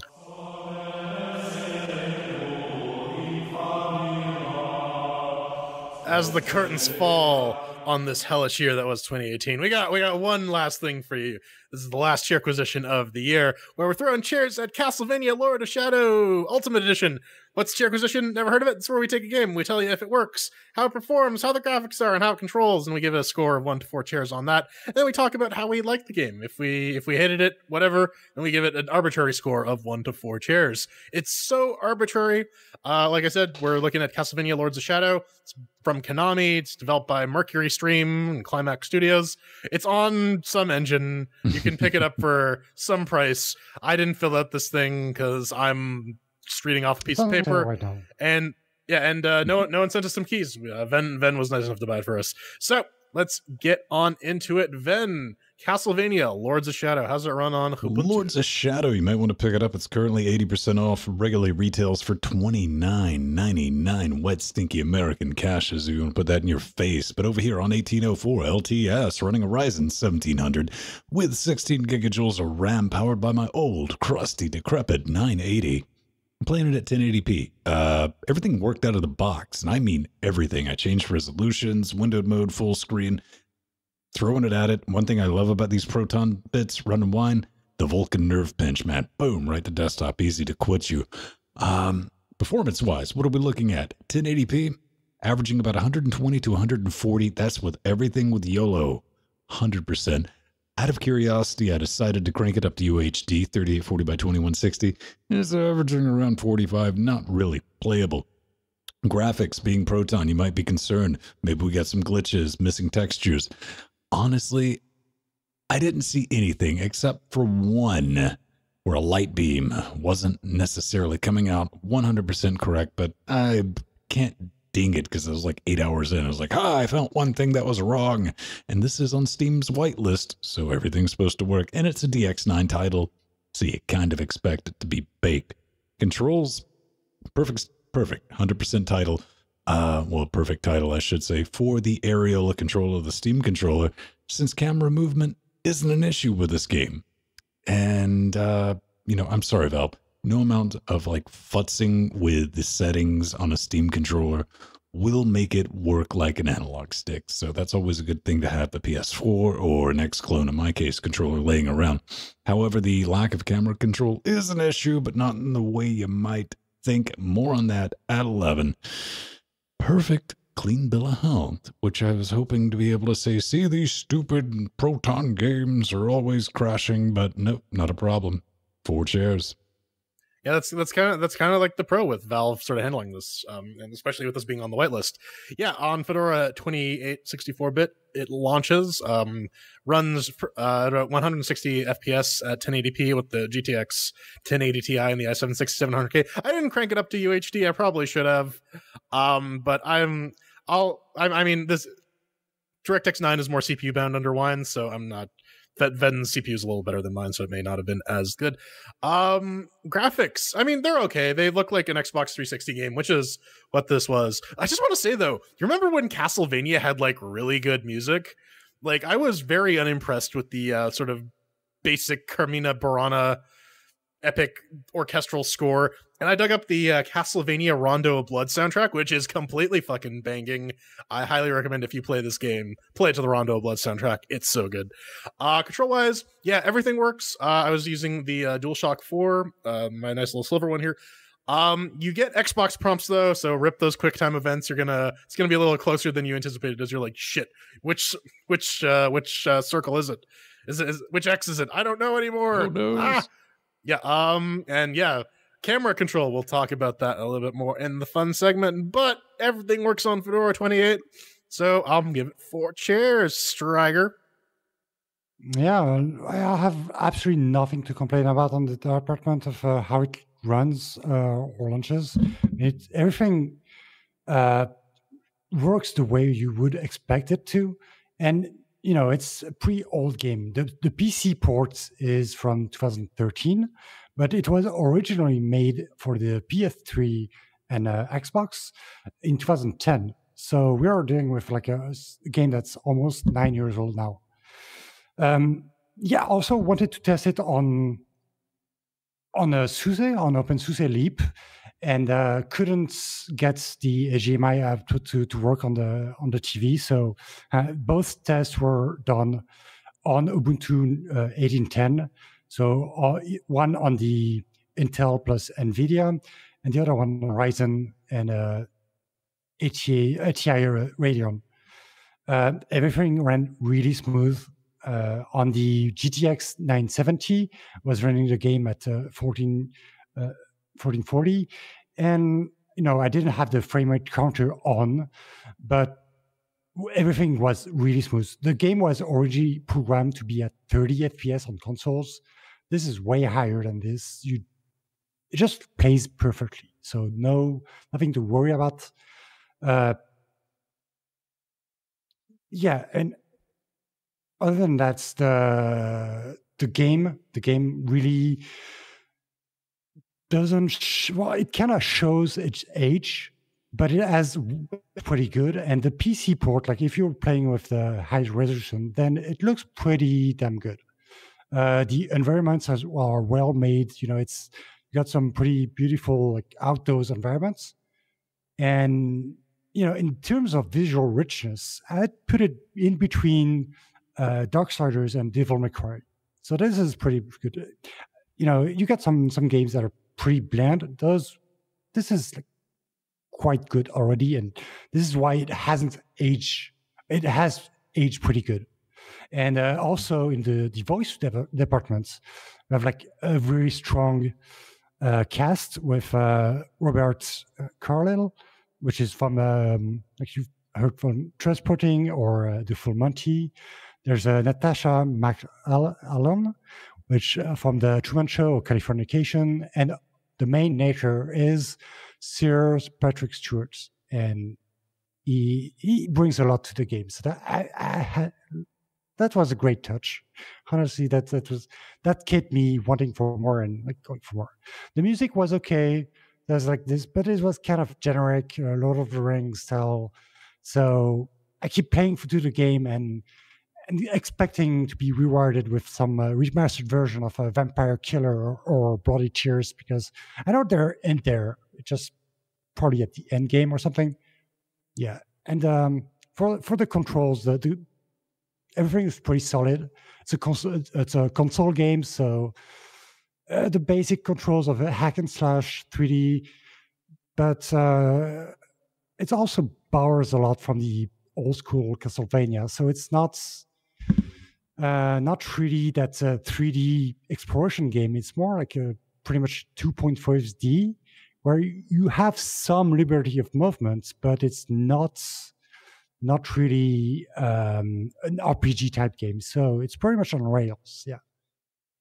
As the curtains fall on this hellish year that was 2018, we got we got one last thing for you. This is the last Chairquisition of the year, where we're throwing chairs at Castlevania Lord of Shadow Ultimate Edition. What's chair acquisition? Never heard of it? It's where we take a game, we tell you if it works, how it performs, how the graphics are, and how it controls, and we give it a score of one to four chairs on that. And then we talk about how we like the game. If we if we hated it, whatever, and we give it an arbitrary score of one to four chairs. It's so arbitrary. Uh, like I said, we're looking at Castlevania Lords of Shadow. It's from Konami. It's developed by MercurySteam and Climax Studios. It's on some engine. You can pick it up for some price. I didn't fill out this thing because I'm just reading off a piece of paper. Right now. And yeah, and uh, no, no one sent us some keys. Uh, Venn, Venn was nice enough to buy it for us. So let's get on into it. Venn, Castlevania, Lords of Shadow. How's it run on Ubuntu? Lords of Shadow, you might want to pick it up. It's currently 80% off. Regularly retails for $29.99. Wet, stinky American cash as you want to put that in your face. But over here on 1804 LTS, running a Ryzen 1700 with 16 gigajoules of RAM powered by my old, crusty, decrepit 980. I'm playing it at 1080p. Uh, everything worked out of the box, and I mean everything. I changed resolutions, windowed mode, full screen, throwing it at it. One thing I love about these Proton bits, run and wine, the Vulcan nerve pinch, man. Boom, right to desktop, easy to quit you. Um, performance wise, what are we looking at? 1080p, averaging about 120 to 140. That's with everything with YOLO, 100%. Out of curiosity, I decided to crank it up to UHD 3840 by 2160. and It's averaging around 45, not really playable. Graphics being Proton, you might be concerned. Maybe we got some glitches, missing textures. Honestly, I didn't see anything except for one where a light beam wasn't necessarily coming out 100% correct, but I can't ding it because it was like eight hours in. I was like, ah, I found one thing that was wrong. And this is on Steam's whitelist, so everything's supposed to work. And it's a DX9 title, so you kind of expect it to be baked. Controls, perfect, perfect, 100% title. Uh, well, perfect title, I should say, for the aerial control of the Steam controller, since camera movement isn't an issue with this game. And, uh, you know, I'm sorry, Valve no amount of like futzing with the settings on a Steam controller will make it work like an analog stick. So that's always a good thing to have the PS4 or an X clone, in my case, controller laying around. However, the lack of camera control is an issue, but not in the way you might think. More on that at 11. Perfect clean bill of health, which I was hoping to be able to say, see, these stupid Proton games are always crashing, but nope, not a problem. Four chairs yeah, that's that's kind of that's kind of like the pro with Valve sort of handling this, um, and especially with this being on the whitelist. Yeah, on Fedora 2864 bit, it launches, um, runs uh, at 160 FPS at 1080p with the GTX 1080 Ti and the i7 6700K. I didn't crank it up to UHD. I probably should have, um, but I'm I'll I, I mean this DirectX 9 is more CPU bound under Wine, so I'm not that Venn's CPU is a little better than mine, so it may not have been as good. Um, graphics, I mean, they're okay. They look like an Xbox 360 game, which is what this was. I just want to say though, you remember when Castlevania had like really good music? Like, I was very unimpressed with the uh, sort of basic Carmina Burana epic orchestral score. And I dug up the uh, Castlevania Rondo of Blood soundtrack, which is completely fucking banging. I highly recommend if you play this game, play it to the Rondo of Blood soundtrack. It's so good. Uh, control wise, yeah, everything works. Uh, I was using the uh, DualShock 4, uh, my nice little silver one here. Um, you get Xbox prompts though, so rip those QuickTime events. You're gonna it's gonna be a little closer than you anticipated. As you're like, shit, which which uh, which uh, circle is it? Is it is, which X is it? I don't know anymore. Ah! Yeah. Um. And yeah, camera control. We'll talk about that a little bit more in the fun segment. But everything works on Fedora 28, so I'll give it four chairs. Striker. Yeah, I have absolutely nothing to complain about on the department of uh, how it runs uh, or launches. It everything uh, works the way you would expect it to, and you know, it's a pretty old game. The, the PC port is from 2013, but it was originally made for the PS3 and uh, Xbox in 2010. So we are dealing with like a, a game that's almost nine years old now. Um, yeah, also wanted to test it on on a SUSE on OpenSUSE Leap, and uh, couldn't get the HDMI app to, to, to, work on the on the TV. So uh, both tests were done on Ubuntu uh, 18.10. So uh, one on the Intel plus NVIDIA, and the other one on Ryzen and uh, ATI, ATI Radeon. Uh, everything ran really smooth. Uh, on the GTX 970, was running the game at uh, 14, 1440, uh, and you know I didn't have the frame rate counter on, but everything was really smooth. The game was originally programmed to be at 30 FPS on consoles. This is way higher than this. You, it just plays perfectly. So no, nothing to worry about. Uh, yeah, and other than that, the the game, the game really doesn't. Sh- well, it kind of shows its age, but it has pretty good. And the PC port, like if you're playing with the high resolution, then it looks pretty damn good. Uh, the environments are, are well made. You know, it's got some pretty beautiful like outdoors environments, and you know, in terms of visual richness, I'd put it in between uh, Darksiders and Devil May Cry. So this is pretty good. You know, you got some some games that are pretty bland. does, this is like quite good already, and this is why it hasn't aged. It has aged pretty good. And uh, also in the, the voice de- departments, we have like a very strong uh, cast with uh, Robert uh, Carlyle, which is from um, like you've heard from Trainspotting or uh, The Full Monty. There's uh, Natasha McElhone, which uh, from the Truman Show Californication, and the main nature is Sir Patrick Stewart, and he he brings a lot to the game. So that I, I that was a great touch. Honestly, that that was that kept me wanting for more and like going for more. The music was okay. There's like this, but it was kind of generic, uh, Lord of the Rings style. So I keep playing through the game and and expecting to be rewarded with some uh, remastered version of a Vampire Killer or, or, Bloody Tears because I know they're in there. Just probably at the end game or something. Yeah, and um, for for the controls, the, the everything is pretty solid. It's a console, it's a console game, so uh, the basic controls of a hack and slash 3D, but uh, it also borrows a lot from the old school Castlevania. So it's not uh, not really that a 3D exploration game. It's more like a pretty much 2.5D, where you have some liberty of movement, but it's not not really um, an RPG type game. So it's pretty much on rails. Yeah.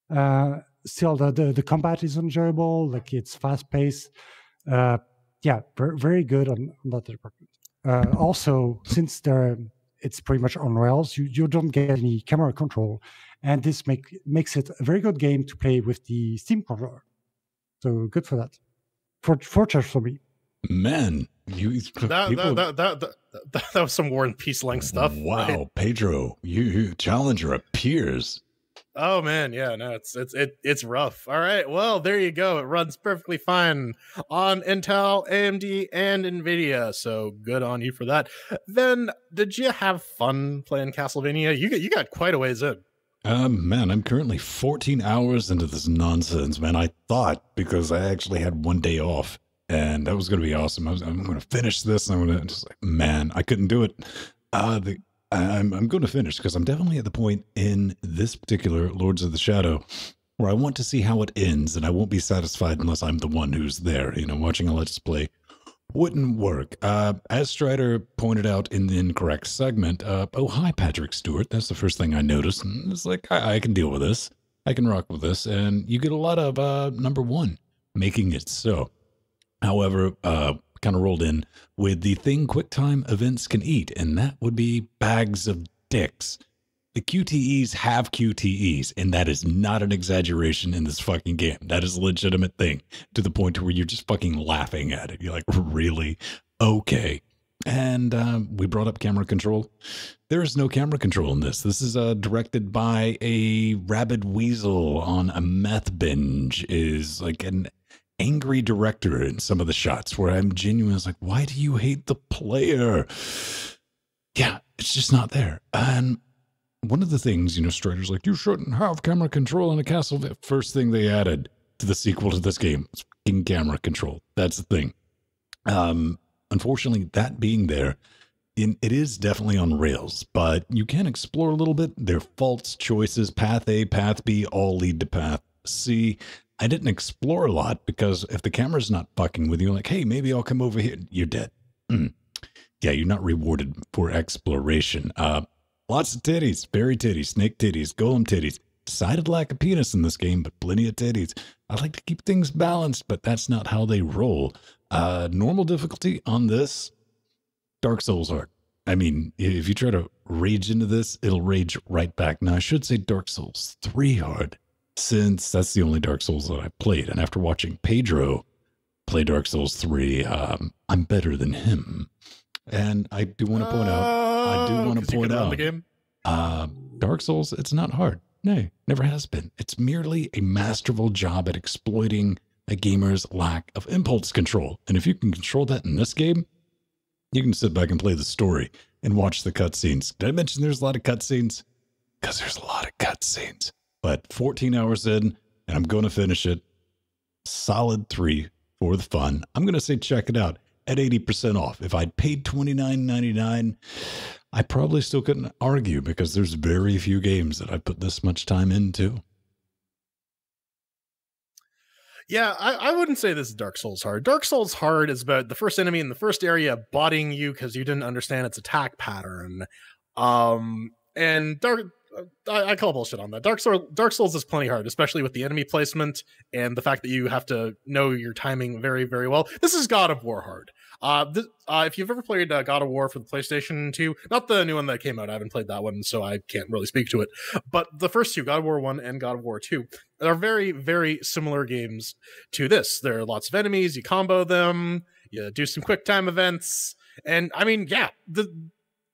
Uh, still, the, the, the combat is enjoyable. Like it's fast paced. Uh, yeah, very, very good on, on that department. Uh, also, since there it's pretty much on rails, you, you don't get any camera control, and this make makes it a very good game to play with the Steam controller. So good for that. For for for me. Man, you that, people... that, that, that, that, that, was some War and Peace length stuff. Wow, right? Pedro, you, you Challenger appears. Oh man, yeah, no, it's it's it, it's rough. All right, well, there you go. It runs perfectly fine on Intel, AMD, and Nvidia. So good on you for that. Then, did you have fun playing Castlevania? You got you got quite a ways in. Um, man, I'm currently 14 hours into this nonsense, man. I thought because I actually had one day off and that was to be awesome. I was, I'm to finish this. I'm to just like, man, I couldn't do it. Uh, the, I'm, I'm going to finish because I'm definitely at the point in this particular Lords of the Shadow where I want to see how it ends, and I won't be satisfied unless I'm the one who's there. You know, watching a let's play wouldn't work. Uh, as Strider pointed out in the incorrect segment, uh, oh hi Patrick Stewart. That's the first thing I noticed, and it's like I, I can deal with this. I can rock with this, and you get a lot of uh, number one making it so however, uh, kind of rolled in with the thing QuickTime events can eat, and that would be bags of dicks. The QTEs have QTEs, and that is not an exaggeration in this fucking game. That is a legitimate thing to the point where you're just fucking laughing at it. You're like, really? Okay. And uh, we brought up camera control. There is no camera control in this. This is uh, directed by a rabid weasel on a meth binge. Is like an angry director in some of the shots where I'm genuinely like, why do you hate the player? Yeah, it's just not there. And one of the things, you know, Strider's like, you shouldn't have camera control in a castle. First thing they added to the sequel to this game is fucking camera control. That's the thing. Um, unfortunately, that being there, in, it is definitely on rails, but you can explore a little bit. Are false choices. Path A, path B all lead to path C. I didn't explore a lot because if the camera's not fucking with you, like, hey, maybe I'll come over here, you're dead. Mm. Yeah, you're not rewarded for exploration. Uh, lots of titties, fairy titties, snake titties, golem titties. Decided lack of penis in this game, but plenty of titties. I like to keep things balanced, but that's not how they roll. Uh, normal difficulty on this, Dark Souls hard. I mean, if you try to rage into this, it'll rage right back. Now, I should say Dark Souls 3 hard, since that's the only Dark Souls that I've played. And after watching Pedro play Dark Souls 3, um, I'm better than him. And I do want to point out, I do Oh, want to point out, the game. uh, Dark Souls, it's not hard. No, never has been. It's merely a masterful job at exploiting a gamer's lack of impulse control. And if you can control that in this game, you can sit back and play the story and watch the cutscenes. Did I mention there's a lot of cutscenes? Because there's a lot of cutscenes. But 14 hours in, and I'm going to finish it. Solid three for the fun. I'm going to say check it out at 80% off. If I'd paid $29.99, I probably still couldn't argue because there's very few games that I put this much time into. Yeah, I, I wouldn't say this is Dark Souls hard. Dark Souls hard is about the first enemy in the first area botting you because you didn't understand its attack pattern. Um, and Dark, I, I call bullshit on that. Dark Souls, Dark Souls is plenty hard, especially with the enemy placement and the fact that you have to know your timing very, very well. This is God of War hard. Uh, this, uh, if you've ever played uh, God of War for the PlayStation 2, not the new one that came out, I haven't played that one, so I can't really speak to it. But the first two, God of War 1 and God of War 2, are very, very similar games to this. There are lots of enemies, you combo them, you do some quick time events, and I mean, yeah, the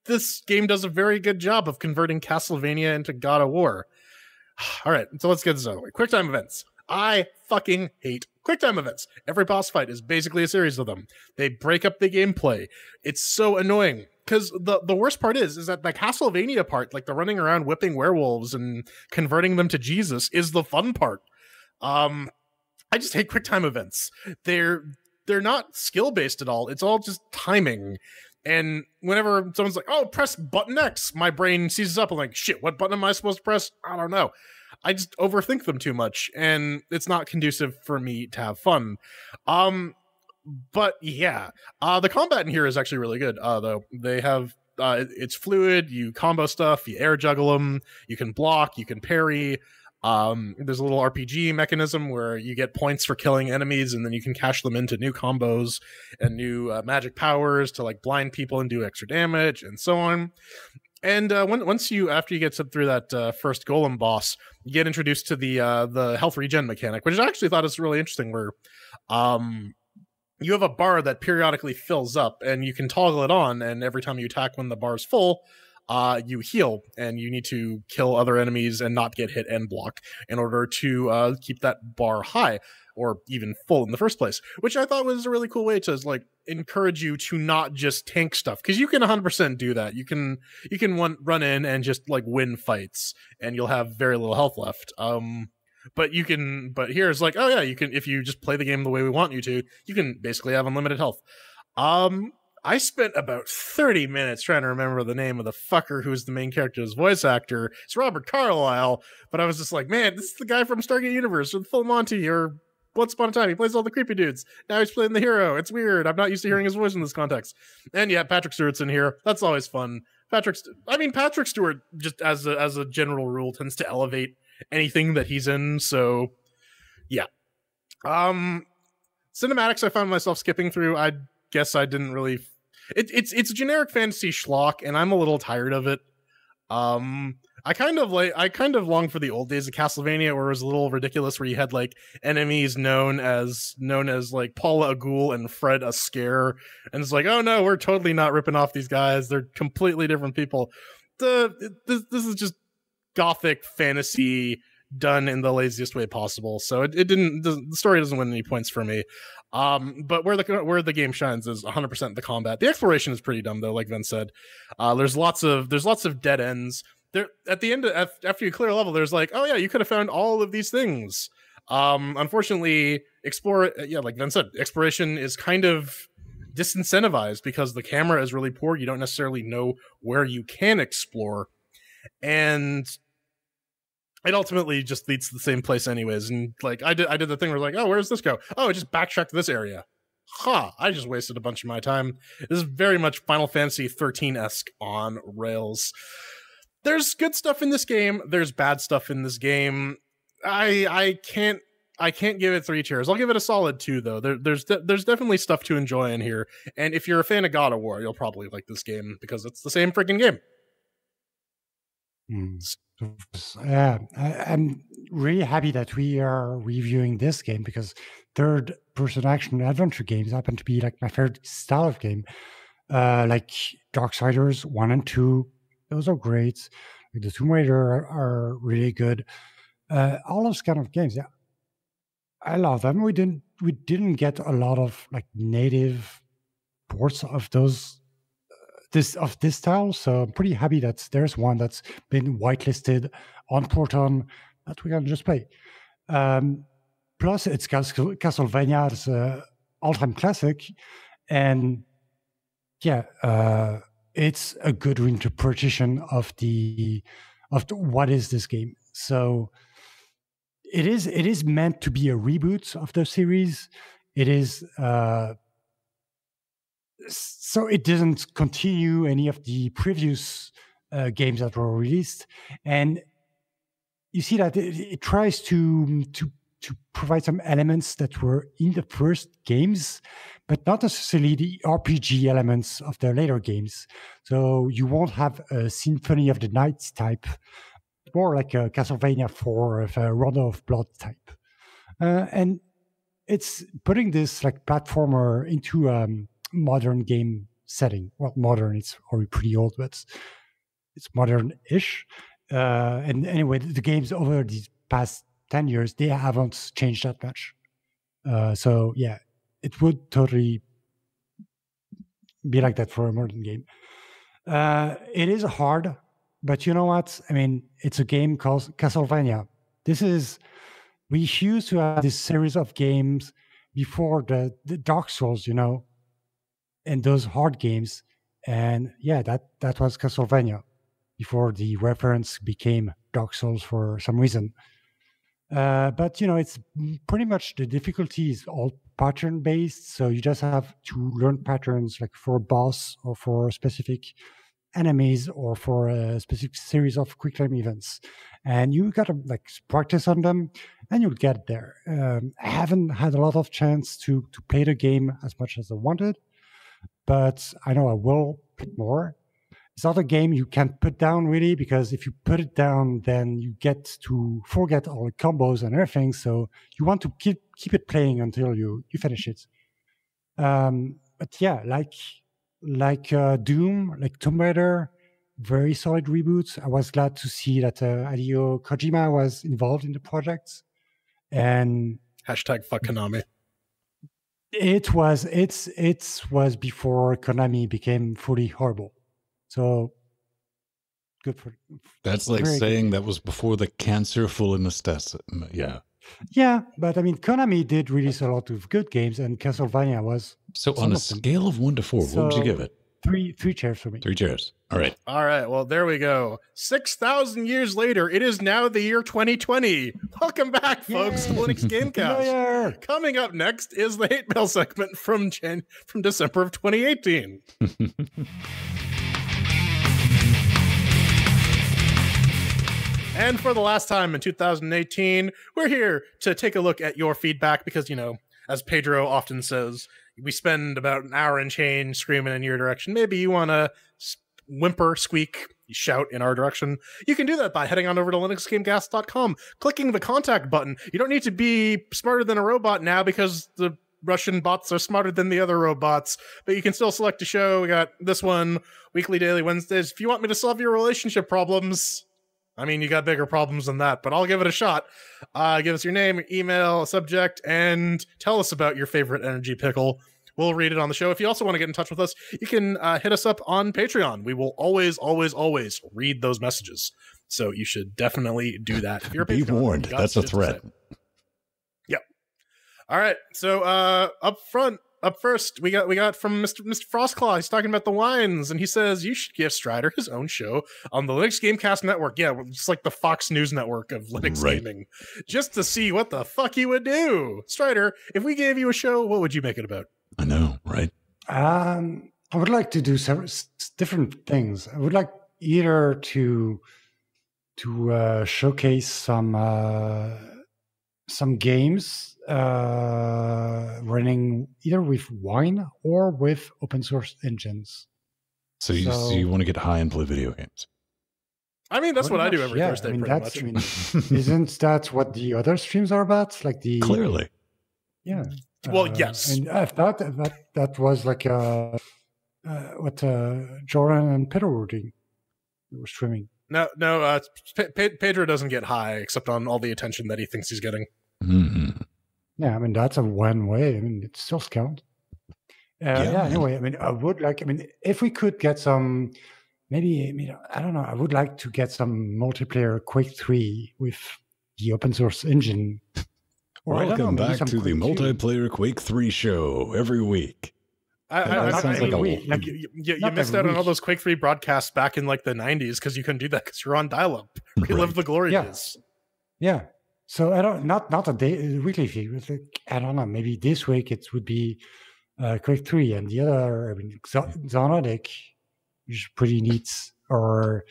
this game does a very good job of converting Castlevania into God of War. All right, so let's get this out of the way. Quick time events. I fucking hate quick time events. Every boss fight is basically a series of them. They break up the gameplay. It's so annoying because the the worst part is is that the Castlevania part, like the running around whipping werewolves and converting them to Jesus, is the fun part. Um, I just hate quick time events. They're they're not skill based at all. It's all just timing. And whenever someone's like, "Oh, press button X," my brain seizes up and like, "Shit, what button am I supposed to press?" I don't know. I just overthink them too much, and it's not conducive for me to have fun. Um, but yeah, uh, the combat in here is actually really good. Uh, though they have uh, it's fluid. You combo stuff. You air juggle them. You can block. You can parry. Um, there's a little RPG mechanism where you get points for killing enemies, and then you can cash them into new combos and new uh, magic powers to like blind people and do extra damage, and so on. And uh, when, once you, after you get through that uh, first golem boss, you get introduced to the uh, the health regen mechanic, which I actually thought is really interesting. Where um, you have a bar that periodically fills up, and you can toggle it on, and every time you attack when the bar's full, uh, you heal, and you need to kill other enemies and not get hit and block in order to uh, keep that bar high or even full in the first place. Which I thought was a really cool way to like encourage you to not just tank stuff because you can 100% do that. You can you can one, run in and just like win fights, and you'll have very little health left. Um, but you can but here's like oh yeah you can if you just play the game the way we want you to you can basically have unlimited health um i spent about 30 minutes trying to remember the name of the fucker who's the main character's voice actor. It's robert carlyle. But i was just like man this is the guy from stargate universe or full monty or once upon a time. He plays all the creepy dudes. Now he's playing the hero. It's weird. I'm not used to hearing his voice in this context. And yeah patrick stewart's in here. That's always fun. Patrick St- i mean patrick stewart just as a, as a general rule tends to elevate anything that he's in. So yeah. Um cinematics I found myself skipping through. I guess I didn't really it, it's it's generic fantasy schlock and I'm a little tired of it. Um I kind of like I kind of long for the old days of Castlevania where it was a little ridiculous where you had like enemies known as known as like Paula a ghoul and Fred a scare and it's like oh no we're totally not ripping off these guys they're completely different people. The this, this is just gothic fantasy done in the laziest way possible. So it, it didn't the, story doesn't win any points for me. Um, but where the where the game shines is 100% the combat. The exploration is pretty dumb though, like Venn said. Uh, there's lots of there's lots of dead ends. There at the end of, after you clear a level, there's like, oh yeah, you could have found all of these things. Um, unfortunately, explore yeah, like Venn said, exploration is kind of disincentivized because the camera is really poor. You don't necessarily know where you can explore, and it ultimately just leads to the same place anyways. And like I did, I did the thing where like, oh, where does this go? Oh, it just backtracked to this area. Ha! Huh, I just wasted a bunch of my time. This is very much Final Fantasy 13 esque on rails. There's good stuff in this game. There's bad stuff in this game. I I can't I can't give it three cheers. I'll give it a solid two though. There, there's de- there's definitely stuff to enjoy in here, and if you're a fan of God of War, you'll probably like this game because it's the same freaking game. Mm. Yeah, I, am really happy that we are reviewing this game because third person action adventure games happen to be like my favorite style of game. Uh, like Darksiders 1 and 2, those are great. Like the Tomb Raider are, are really good. Uh, all those kind of games, yeah, I love them. We didn't we didn't get a lot of like native ports of those this of this style. So I'm pretty happy that there's one that's been whitelisted on Proton that we can just play. Um, plus, it's Castlevania, it's an all-time classic, and yeah, uh, it's a good interpretation of the of the, what is this game. So it is it is meant to be a reboot of the series. It is. Uh, so it doesn't continue any of the previous uh, games that were released, and you see that it, it, tries to to to provide some elements that were in the first games, but not necessarily the RPG elements of the later games. So you won't have a Symphony of the Night type, more like a Castlevania 4 of a Rondo of Blood type, uh, and it's putting this like platformer into um, modern game setting. Well, modern, it's already pretty old, but it's modern-ish. Uh, and anyway, the games over these past 10 years, they haven't changed that much. Uh, so yeah, it would totally be like that for a modern game. Uh, it is hard, but you know what? I mean, it's a game called Castlevania. This is we used to have this series of games before the, the Dark Souls, you know, and those hard games. And yeah, that that was Castlevania before the reference became Dark Souls for some reason. Uh, but you know, it's pretty much the difficulty is all pattern based. So you just have to learn patterns like for a boss or for specific enemies or for a specific series of quick time events. And you gotta like practice on them and you'll get there. Um, I haven't had a lot of chance to to play the game as much as I wanted but I know I will put more. It's not a game you can put down really because if you put it down, then you get to forget all the combos and everything. So you want to keep keep it playing until you you finish it. Um, but yeah, like like uh, Doom, like Tomb Raider, very solid reboots. I was glad to see that uh, Kojima was involved in the project. And hashtag fuck Konami. It was it's it was before Konami became fully horrible. So good for That's like saying good. that was before the cancer full anesthesia. Yeah. Yeah, but I mean Konami did release a lot of good games and Castlevania was So on a scale of 1 to 4, so, what would you give it? Three three chairs for me. Three chairs. All right. All right. Well, there we go. 6,000 years later, it is now the year 2020. Welcome back, folks, Yay. to Linux Gamecast. Coming up next is the hate mail segment from Jan- from December of 2018. and for the last time in 2018, we're here to take a look at your feedback because, you know, as Pedro often says, we spend about an hour and change screaming in your direction. Maybe you want to whimper, squeak, shout in our direction, you can do that by heading on over to linuxgamecast.com, clicking the contact button. You don't need to be smarter than a robot now because the Russian bots are smarter than the other robots, but you can still select a show. We got this one, weekly, daily, Wednesdays. If you want me to solve your relationship problems, I mean, you got bigger problems than that, but I'll give it a shot. Uh, give us your name, email, subject, and tell us about your favorite energy pickle. We'll read it on the show. If you also want to get in touch with us, you can uh, hit us up on Patreon. We will always, always, always read those messages. So you should definitely do that. If you're be warned, that's a threat. Yep. All right. So uh up front, up first, we got we got from Mr. Mr. Frostclaw. He's talking about the wines, and he says you should give Strider his own show on the Linux Gamecast Network. Yeah, it's like the Fox News network of Linux Right. gaming, just to see what the fuck he would do. Strider, if we gave you a show, what would you make it about? I know, right? Um, I would like to do several s- s- different things. I would like either to to uh, showcase some uh, some games uh, running either with wine or with open source engines. So you, so So- you want to get high and play video games? I mean, that's what I do every yeah. Thursday, I mean, pretty that's, much. I mean, isn't that what the other streams are about? Like the Clearly. yeah. Well, Uh, yes. and I thought that that, that was like uh, uh, what uh, Jordan and Peter were doing. They were streaming. No, no. Uh, Pe- Pe- Pedro doesn't get high except on all the attention that he thinks he's getting. Mhm. Yeah, I mean that's a one way. I mean it still count. Uh, Yeah, yeah. Anyway, I mean I would like. I mean if we could get some, maybe I mean I don't know. I would like to get some multiplayer Quake Three with the open source engine. Or I know, Welcome back some to the Quake 2. multiplayer Quake 3 show every week. I, That I, I, sounds I, like mean, a- we- like, you, you, you missed every out on all those Quake 3 broadcasts back in like the 90s because you couldn't do that because you're on dial up. Relive Right. the glory Yeah. days. Yeah. So I don't not not a day a weekly feed. It's like, I don't know. Maybe this week it would be uh, Quake Three, and the other I mean Xo- Xonotic, which is pretty neat. Or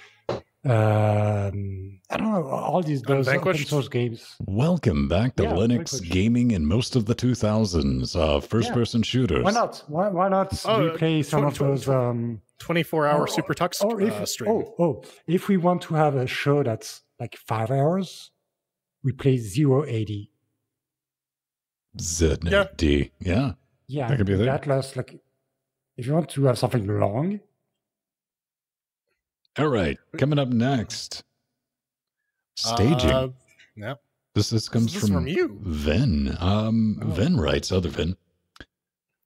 um, I don't know. All these those open source games. Welcome back to Yeah, Linux Vanquish. gaming in most of the 2000s, uh, first Yeah. person shooters. Why not? Why why not Oh, replay some tw- of those? Um, 24 hour or- Super Tux or if uh, stream. oh oh if we want to have a show that's like five hours, we play zero eighty. ZND. Yeah. Yeah, That could be a thing. that lasts like if you want to have something long. All right. Coming up next staging. Uh, yeah. this, this comes This from, from you. Venn. Um, Oh. Venn writes, other Venn.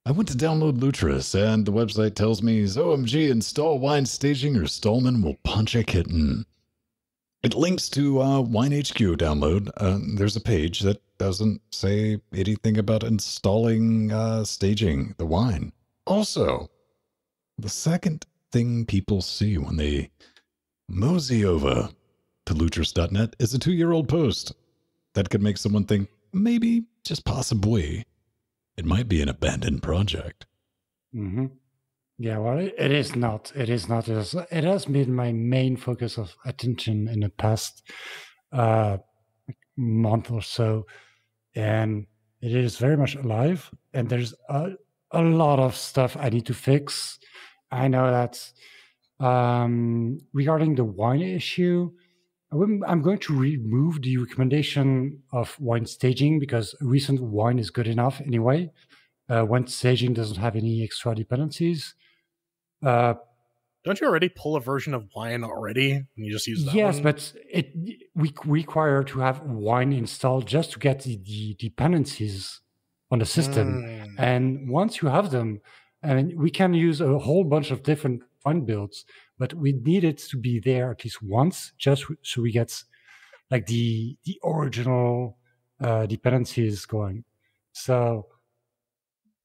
I went to download Lutris, and the website tells me, OMG, install Wine Staging or Stallman will punch a kitten. It links to uh, Wine HQ download. Uh, there's a page that doesn't say anything about installing uh, staging the wine. Also, the second thing people see when they mosey over to Lutris.net is a two year old post that could make someone think maybe, just possibly, it might be an abandoned project. hmm Yeah, well, it, is not. It is not. It has, been my main focus of attention in the past uh, month or so, and it is very much alive. And there's a, a lot of stuff I need to fix. I know that um, regarding the wine issue, I'm going to remove the recommendation of wine staging because recent wine is good enough anyway. Uh, staging doesn't have any extra dependencies. Uh, Don't you already pull a version of wine already? And you just use that yes, one? but it we require to have wine installed just to get the, the dependencies on the system. Mm. And once you have them, I mean, we can use a whole bunch of different fun builds, but we need it to be there at least once, just so we get like the the original uh, dependencies going. So,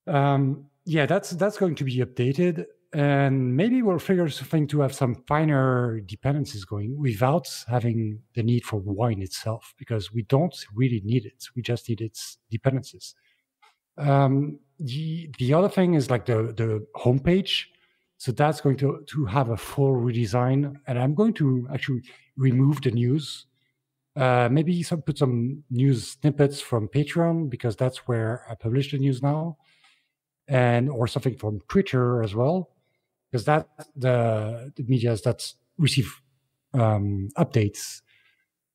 um, yeah, that's that's going to be updated, and maybe we'll figure something to have some finer dependencies going without having the need for wine itself, because we don't really need it. We just need its dependencies. Um, the the other thing is like the the homepage. So that's going to to have a full redesign, and I'm going to actually remove the news. Uh, maybe some put some news snippets from Patreon because that's where I publish the news now, and or something from Twitter as well, because that the the media's that receive um, updates.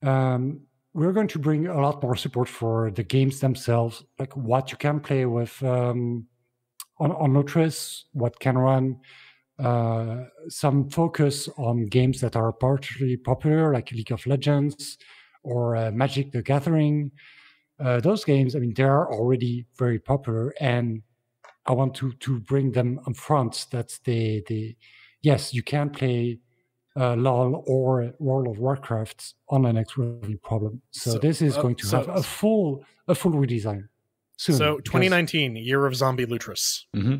Um, we're going to bring a lot more support for the games themselves, like what you can play with um, on, on Lutris, what can run, uh, some focus on games that are partially popular, like League of Legends or uh, Magic the Gathering. Uh, those games, I mean, they are already very popular, and I want to to bring them up front. That they they yes, you can play uh, LOL or World of Warcraft on an without any problem. So, So, this is uh, going to so- have a full a full redesign. soon. So because, 2019, year of zombie Lutris. hmm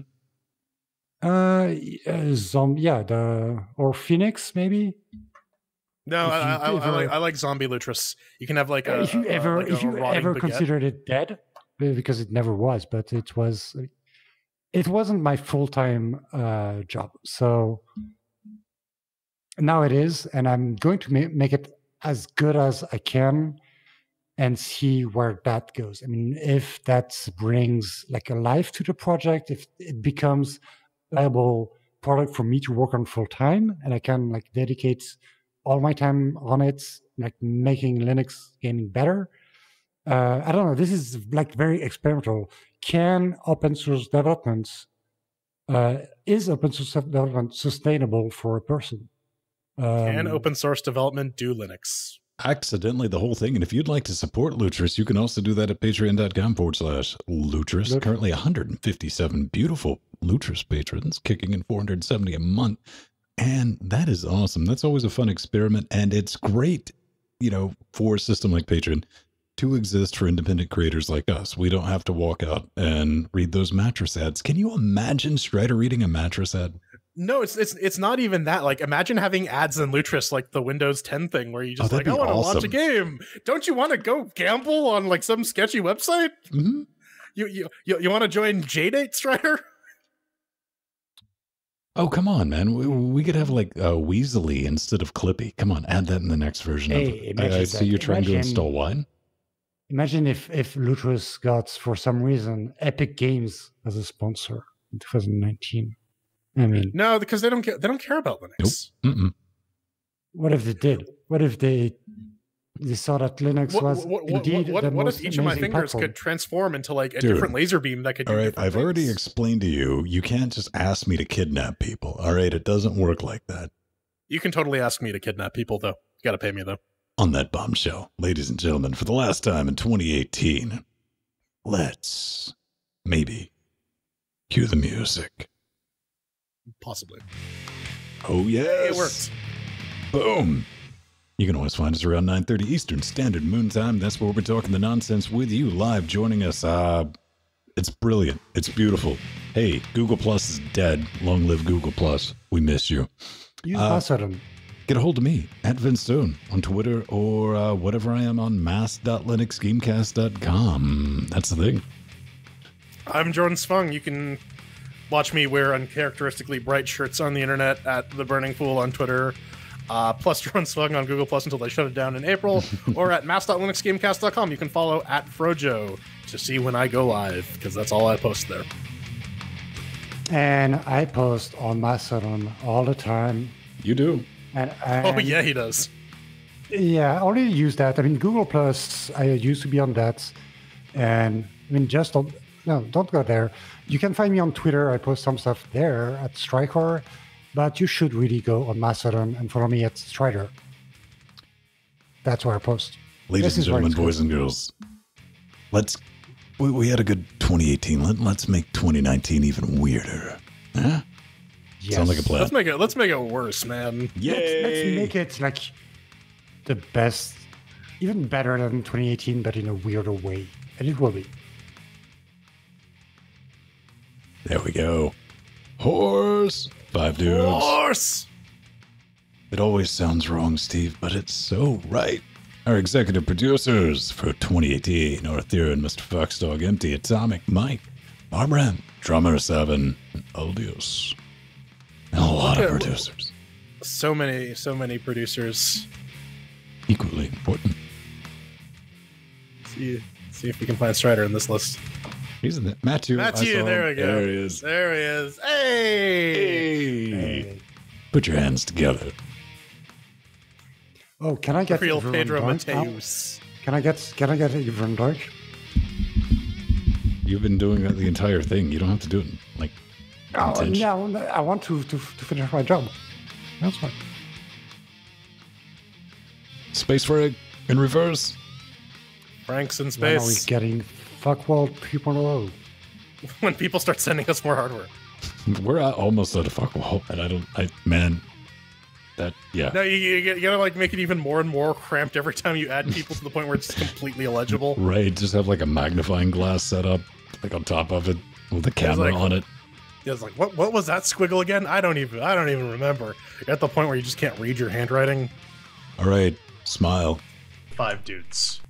Uh, uh, zombie, yeah, the or Phoenix maybe. No, If I, you I, I, like I like zombie Lutris. You can have like a if you a- ever, like if you ever baguette. considered it dead, uh, because it never was, but it was, it wasn't my full time uh, job. So now it is, and I'm going to ma- make it as good as I can and see where that goes. I mean, if that brings like a life to the project, if it becomes a viable product for me to work on full time, and I can like dedicate all my time on it, like making Linux gaming better. Uh, I don't know. This is like very experimental. Can open source development uh, is open source development sustainable for a person? Can Um, open source development do Linux? Accidentally, the whole thing. And if you'd like to support Lutris, you can also do that at patreon.com forward slash Lutris. Currently 157 beautiful Lutris patrons, kicking in 470 a month. And that is awesome. That's always a fun experiment. And it's great, you know, for a system like Patreon to exist for independent creators like us. We don't have to walk out and read those mattress ads. Can you imagine Strider reading a mattress ad? No, it's it's it's not even that. Like, imagine having ads in Lutris, like the Windows 10 thing, where you just Oh, like, that'd I want to launch a game. Don't you want to go gamble on like some sketchy website? Mm-hmm. You you you, you want to join JDate Strider? Oh, come on, man. We, we could have like uh, Weasley instead of Clippy. Come on, add that in the next version Hey, of it. I, I see you're trying to install wine. Imagine if if Lutris got for some reason Epic Games as a sponsor in 2019. I mean, No, because they don't care. They don't care about Linux. Mm-mm. what if they did? What if they they saw that Linux What, was what, what, indeed what, the what most if each of my fingers platform? could transform into like a Dude. different laser beam that could do All right, different I've already explained to you. You can't just ask me to kidnap people. All right, it doesn't work like that. You can totally ask me to kidnap people, though. You got to pay me though. On that bombshell, ladies and gentlemen, for the last time in 2018, let's maybe cue the music. Possibly. Oh yes, It works. Boom. You can always find us around 9:30 Eastern Standard Moon Time. That's where we're talking the nonsense with you live joining us. Uh it's brilliant. It's beautiful. Hey, Google Plus is dead. Long live Google Plus. We miss you. Use uh, Mastodon. Get a hold of me at Venn Stone on Twitter or uh, whatever I am on mass.linuxgamecast.com. That's the thing. I'm Jordan Svung. You can watch me wear uncharacteristically bright shirts on the internet at the Burning Pool on Twitter. Uh, plus Jordan Svung on Google Plus until they shut it down in April, or at mass.linuxgamecast.com. You can follow at Frojo to see when I go live because that's all I post there. And I post on Mastodon all the time. You do. And, Oh yeah, he does. Yeah, I already use that. I mean, Google Plus. I used to be on that, and I mean, just don't no, don't go there. You can find me on Twitter. I post some stuff there at strycore, but you should really go on Mastodon and follow me at Strider. That's where I post. Ladies This and gentlemen, boys and girls, let's. We, we had a good 2018. Let, let's make 2019 even weirder. Huh? Yes. Sounds like a plan. Let's make it. Let's make it worse, man. Let's, let's make it like the best, even better than 2018, but in a weirder way, and it will be. There we go. Horse. Five dudes. Horse. It always sounds wrong, Steve, but it's so right. Our executive producers for 2018 are Theo and Mr. Foxdog Empty, Atomic Mike, Barbara, Drummer 7, and Aldios. And a lot of Okay, wh- producers. So many, so many producers. Equally important. See, see if we can find Strider in this list. He's in it. Matthew. Matthew, there we go. There he is. There he is. Hey. Hey. Put your hands together. Oh, can I get Real Yvonne Pedro Dark now? Mateus. Can I get can I get Yvonne Dark? You've been doing that the entire thing. You don't have to do it like Oh, intention. no, I want to, to, to finish my job. That's fine. Space Frag in reverse. Frank's in When are we space. getting Fuckworld 3.0? When people start sending us more hardware. We're at, almost at a fuck wall, and I don't. I man, That yeah. No, you, you, you gotta like make it even more and more cramped every time you add people to the point where it's completely illegible. Right. Just have like a magnifying glass set up, like on top of it, with a camera like- on it. Yeah, it's like what what was that squiggle again? I don't even I don't even remember. You're at the point where you just can't read your handwriting. All right. Smile. Five dudes.